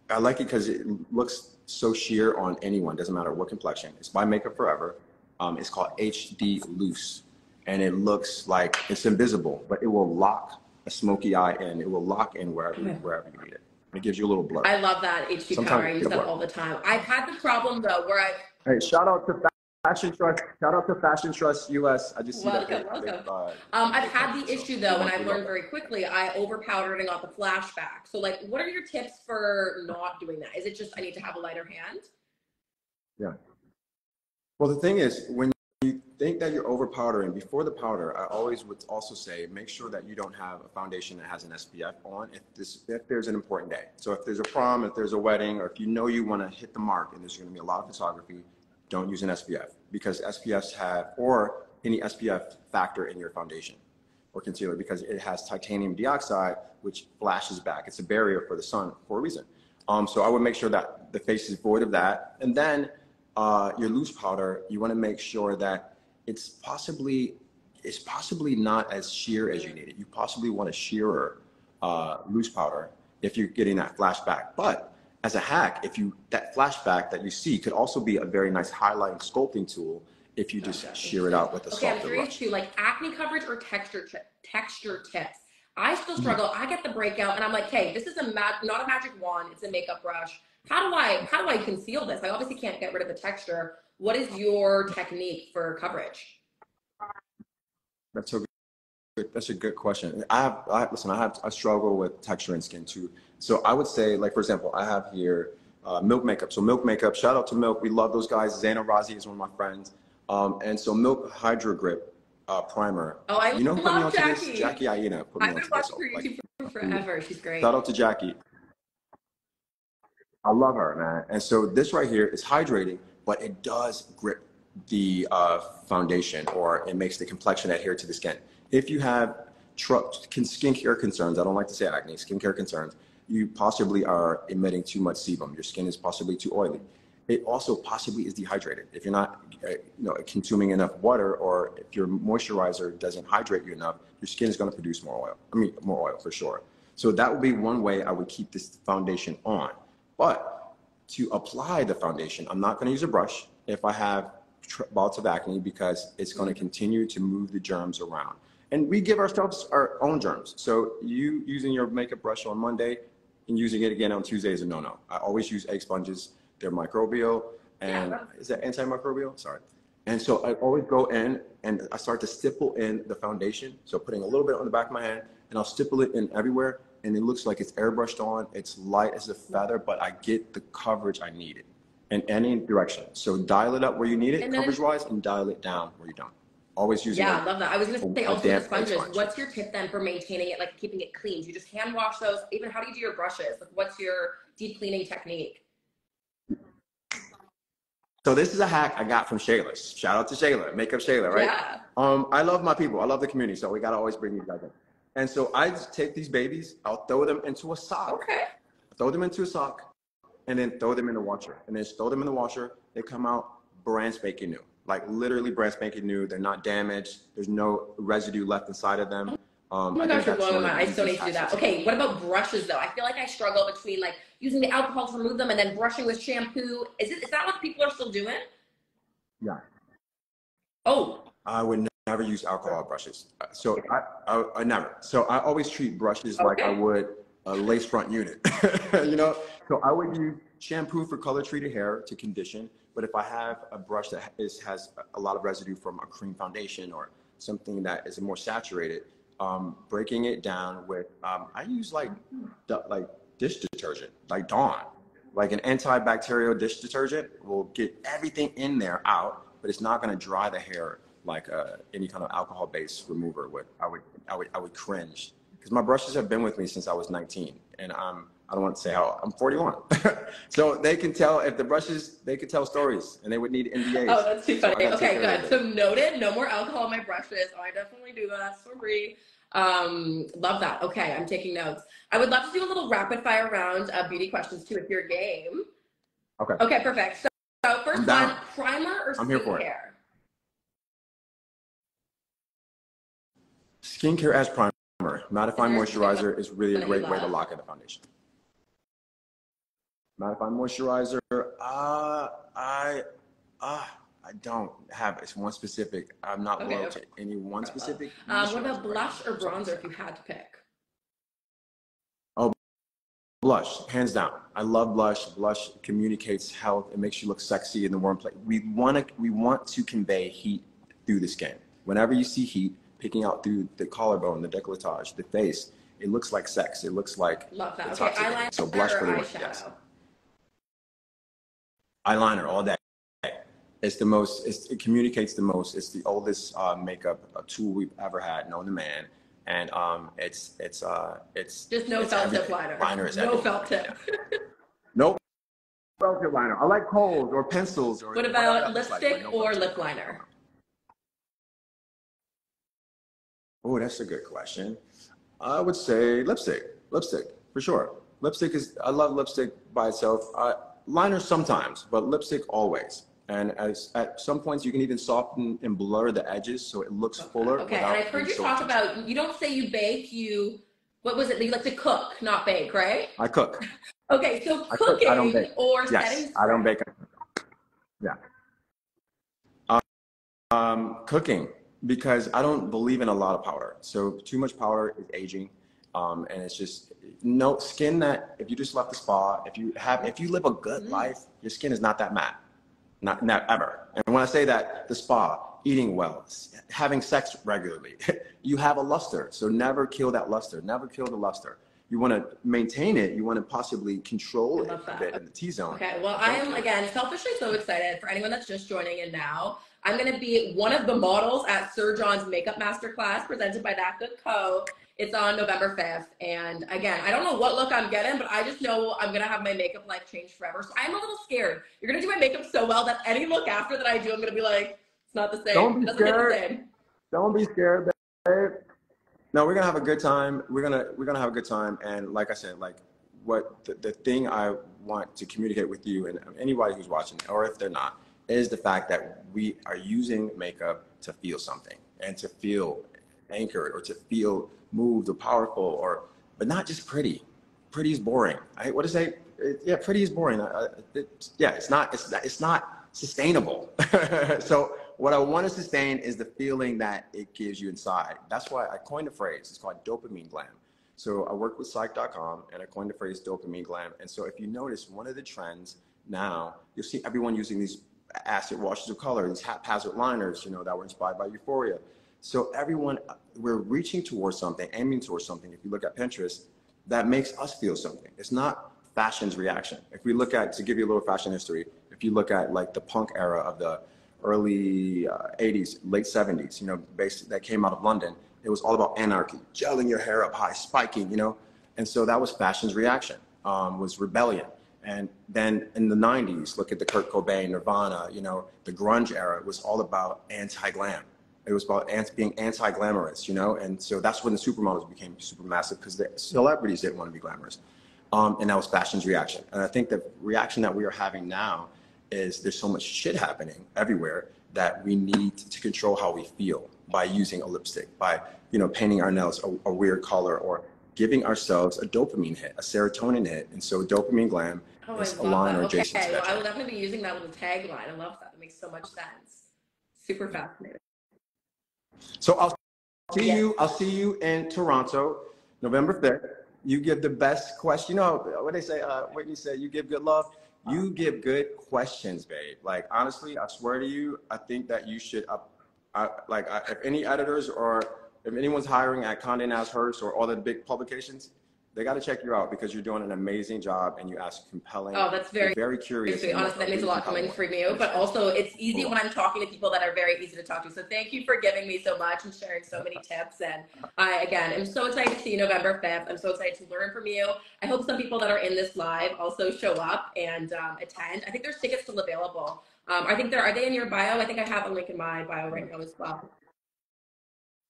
I like it because it looks so sheer on anyone. Doesn't matter what complexion. It's by Makeup Forever. Um, it's called HD Loose, and it looks like it's invisible, but it will lock a smoky eye in. It will lock in wherever
Okay.
wherever you need it. It gives you a little blur.
I love that HD
Sometimes
powder. I use that all the time. I've had the problem though where I
hey, shout out to Fashion Trust. Shout out to Fashion Trust US. I just see that.
Welcome,
they-
welcome.
uh,
Um, I've had the issue though, and I've learned very quickly. I overpowdered and got the flashback. So, like, what are your tips for not doing that? Is it just I need to have a lighter hand? Yeah.
Well, the thing is, when you think that you're overpowdering, before the powder, I always would also say make sure that you don't have a foundation that has an SPF on if this if there's an important day. So if there's a prom, if there's a wedding, or if you know you want to hit the mark and there's going to be a lot of photography, don't use an SPF because SPFs have or any SPF factor in your foundation or concealer because it has titanium dioxide, which flashes back. It's a barrier for the sun for a reason. Um, so I would make sure that the face is void of that. And then uh, your loose powder, you want to make sure that it's possibly it's possibly not as sheer as you need it. You possibly want a sheerer uh, loose powder if you're getting that flashback. But as a hack, if you that flashback that you see could also be a very nice highlighting sculpting tool if you just shear it out with a
Okay, I'm
softer
curious too, like acne coverage or texture texture tips. I still
Mm-hmm.
struggle. I get the breakout, and I'm like, hey, this is a ma- not a magic wand. It's a makeup brush. How do I how do I conceal this? I obviously can't get rid of the texture. What is your technique for coverage?
That's a good, that's a good question. I have, I listen. I have, I struggle with texture and skin too. So I would say, like for example, I have here uh, Milk Makeup. So Milk Makeup, shout out to Milk. We love those guys. Zanna Rassi is one of my friends. Um, and so Milk Hydro Grip uh, primer.
Oh, I
You know who put me onto
Jackie.
this? Jackie Aina put me
I've been
onto
watching her YouTube for forever. She's great.
Shout out to Jackie. I love her, man. And so this right here is hydrating, but it does grip the uh, foundation or it makes the complexion adhere to the skin. If you have tr- can- skincare concerns, I don't like to say acne, skincare concerns, you possibly are emitting too much sebum. Your skin is possibly too oily. It also possibly is dehydrated. If you're not uh, you know, consuming enough water or if your moisturizer doesn't hydrate you enough, your skin is going to produce more oil. I mean, more oil for sure. So that would be one way I would keep this foundation on. But to apply the foundation, I'm not going to use a brush if I have bouts of acne because it's going to continue to move the germs around. And we give ourselves our own germs. So you using your makeup brush on Monday and using it again on Tuesday is a no-no. I always use egg sponges. They're microbial and
Yeah.
is that antimicrobial? Sorry. And so I always go in and I start to stipple in the foundation. So putting a little bit on the back of my hand and I'll stipple it in everywhere and it looks like it's airbrushed on. It's light as a feather, but I get the coverage I needed in any direction. So dial it up where you need it coverage wise and dial it down where you don't. Always using
Yeah, I love that. I was gonna say
a
also the sponges.
sponge.
What's your tip then for maintaining it, like keeping it clean? Do you just hand wash those? Even how do you do your brushes? Like, what's your deep cleaning technique?
So this is a hack I got from Shayla. Shout out to Shayla, Makeup Shayla, right?
Yeah.
Um, I love my people. I love the community. So we gotta always bring these guys in. And so I just take these babies, I'll throw them into a sock.
Okay.
throw them into a sock, and then throw them in the washer. And then just throw them in the washer. They come out brand spanking new. Like literally brand spanking new. They're not damaged. There's no residue left inside of them. Um,
Oh my
I
gosh, you're blowing my mind. I still need to do that. Okay, what about brushes though? I feel like I struggle between like using the alcohol to remove them and then brushing with shampoo. Is it is that what people are still doing?
Yeah.
Oh,
I would never use alcohol brushes. So I, I, I never. So I always treat brushes like I would a lace front unit. <laughs> you know. So I would use shampoo for color treated hair to condition. But if I have a brush that is, has a lot of residue from a cream foundation or something that is more saturated, um, breaking it down with um, I use like like dish detergent, like Dawn, like an antibacterial dish detergent will get everything in there out, but it's not going to dry the hair like uh, any kind of alcohol-based remover would. I would I would I would cringe because my brushes have been with me since I was 19, and I'm I don't want to say how I'm 41, <laughs> so they can tell if the brushes they could tell stories, and they would need NDAs.
oh, that's too funny.
gotta
Okay, good. So noted. No more alcohol in my brushes. Oh, I definitely do that. Sorry. Um, love that. Okay, I'm taking notes. I would love to do a little rapid fire round of beauty questions too, if you're game.
Okay.
Okay, perfect. So, so first
I'm
one, primer or
I'm here for it.
skincare?
Skincare as primer. Mattifying moisturizer is really a
one that you
great way to lock in the foundation. Mattifying moisturizer, uh, I, uh, I don't have it's one specific. I'm not
Okay,
loyal
okay.
to any one specific.
Um, what about blush or bronzer if you had to pick?
Oh, blush, hands down. I love blush. Blush communicates health. It makes you look sexy in the warm place. We want to we want to convey heat through the skin. Whenever you see heat picking out through the collarbone, the décolletage, the face, it looks like sex. It looks like
Love that. Okay, eyeliner
So blush for
or eyeshadow?
yes. Eyeliner all day. It's the most. It's, it communicates the most. It's the oldest uh, makeup uh, tool we've ever had, known to man. And um, it's it's uh, it's
Just no
it's
felt tip
everything.
liner.
Liner is
no
everything.
felt tip.
Nope. Felt tip liner. I like kohl's or pencils. Or
What about
that looks like,
lipstick
no
or lip liner?
Oh, that's a good question. I would say lipstick. Lipstick for sure. Lipstick is. I love lipstick by itself. Uh, liner sometimes, but lipstick always. And as at some points, you can even soften and blur the edges so it looks fuller.
Okay, and I've heard you talk about you don't say you bake, you what was it? You like to cook, not bake, right?
I cook. <laughs>
Okay, so
I cook,
cooking
I don't bake.
or
Yes,
setting
I don't bake. Yeah. Um, cooking because I don't believe in a lot of powder. So too much powder is aging, um, and it's just no skin that if you just left the spa, if you have if you live a good
Mm.
life, your skin is not that matte, not not ever. And when I say that, the spa, eating well, having sex regularly, <laughs> you have a luster. So never kill that luster. Never kill the luster. You want to maintain it. You want to possibly control it a bit in the T zone.
Okay, well, I am again selfishly so excited for anyone that's just joining in now. I'm going to be one of the models at Sir John's Makeup Masterclass presented by That Good Co. It's on November 5th. And again, I don't know what look I'm getting, but I just know I'm going to have my makeup life change forever. So I'm a little scared. You're going to do my makeup so well that any look after that I do, I'm going to be like, it's not the same.
Don't be
it doesn't hit the
scared.
same.
Don't be scared, babe. No, we're gonna have a good time. We're gonna we're gonna have a good time. And like I said, like what the, the thing I want to communicate with you and anybody who's watching, or if they're not, is the fact that we are using makeup to feel something and to feel anchored or to feel moved or powerful or but not just pretty. Pretty is boring. I what to say? It- Yeah, pretty is boring. It, yeah, it's not. It's it's not sustainable. <laughs> so what I want to sustain is the feeling that it gives you inside. That's why I coined a phrase. It's called dopamine glam. So I work with psych.com and I coined the phrase dopamine glam. And so if you notice one of the trends now, you'll see everyone using these acid washes of color, these haphazard liners, you know, that were inspired by euphoria. So everyone, we're reaching towards something, aiming towards something. If you look at Pinterest, that makes us feel something. It's not fashion's reaction. If we look at, to give you a little fashion history, if you look at like the punk era of the early uh, 80s, late 70s, you know, based, that came out of London, it was all about anarchy, gelling your hair up high, spiking, you know? And so that was fashion's reaction, um, was rebellion. And then in the 90s, look at the Kurt Cobain, Nirvana, you know, the grunge era, was all about anti-glam. It was about being anti-glamorous, you know? And so that's when the supermodels became super massive because the celebrities didn't want to be glamorous. Um, and that was fashion's reaction. And I think the reaction that we are having now is there's so much shit happening everywhere that we need to control how we feel by using a lipstick, by you know painting our nails a, a weird color, or giving ourselves a dopamine hit, a serotonin hit. And so dopamine glam
Oh, I
is
that.
or Jason
Okay, well, I will definitely be using that a tagline. I love that. It makes so much sense. Super fascinating.
So I'll see
Yes.
you. I'll see you in Toronto, November fifth. You give the best question. You know what they say? Uh, Whitney said, "You give good love." You give good questions, babe. Like honestly, I swear to you, I think that you should. Uh, I, like I, if any editors or if anyone's hiring at Condé Nast Hearst or all the big publications, they got to check you out because you're doing an amazing job and you ask compelling.
Oh, that's very
very curious.
Sweet.
and
Honestly, that means a lot coming from you, but also it's easy when I'm talking to people that are very easy to talk to. So thank you for giving me so much and sharing so many tips. And I, again, am so excited to see you November 5th. I'm so excited to learn from you. I hope some people that are in this live also show up and um, attend. I think there's tickets still available. Um, I think there are they in your bio. I think I have a link in my bio right now as well.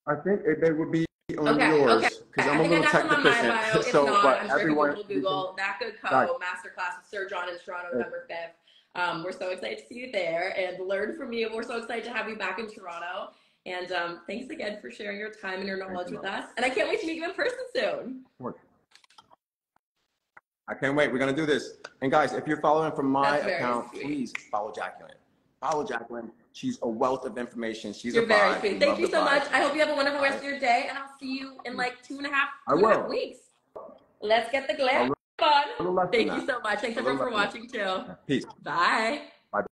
I think it- they would be on
Okay,
yours
okay.
because
I
I'm a little tech
them on my
deficient.
bio.
So,
not,
but
I'm sure
everyone,
will Google That Good Co.
Right.
Masterclass with Sir John in Toronto, November 5th. Um, we're so excited to see you there and learn from you. We're so excited to have you back in Toronto. And um, thanks again for sharing your time and your knowledge
you.
with us. And I can't wait to meet you in person soon.
I can't wait. We're gonna do this. And guys, if you're following from my account,
sweet.
please follow Jaclyn. Follow Jaclyn. She's a wealth of information. She's
You're
a
very
vibe.
sweet. Thank you so
vibe.
much. I hope you have a wonderful rest of your day, and I'll see you in like two and a half,
I
two and a half
will.
weeks. Let's get the glam on.
little less than
Thank you so much. Thanks everyone for watching too.
Peace.
Bye.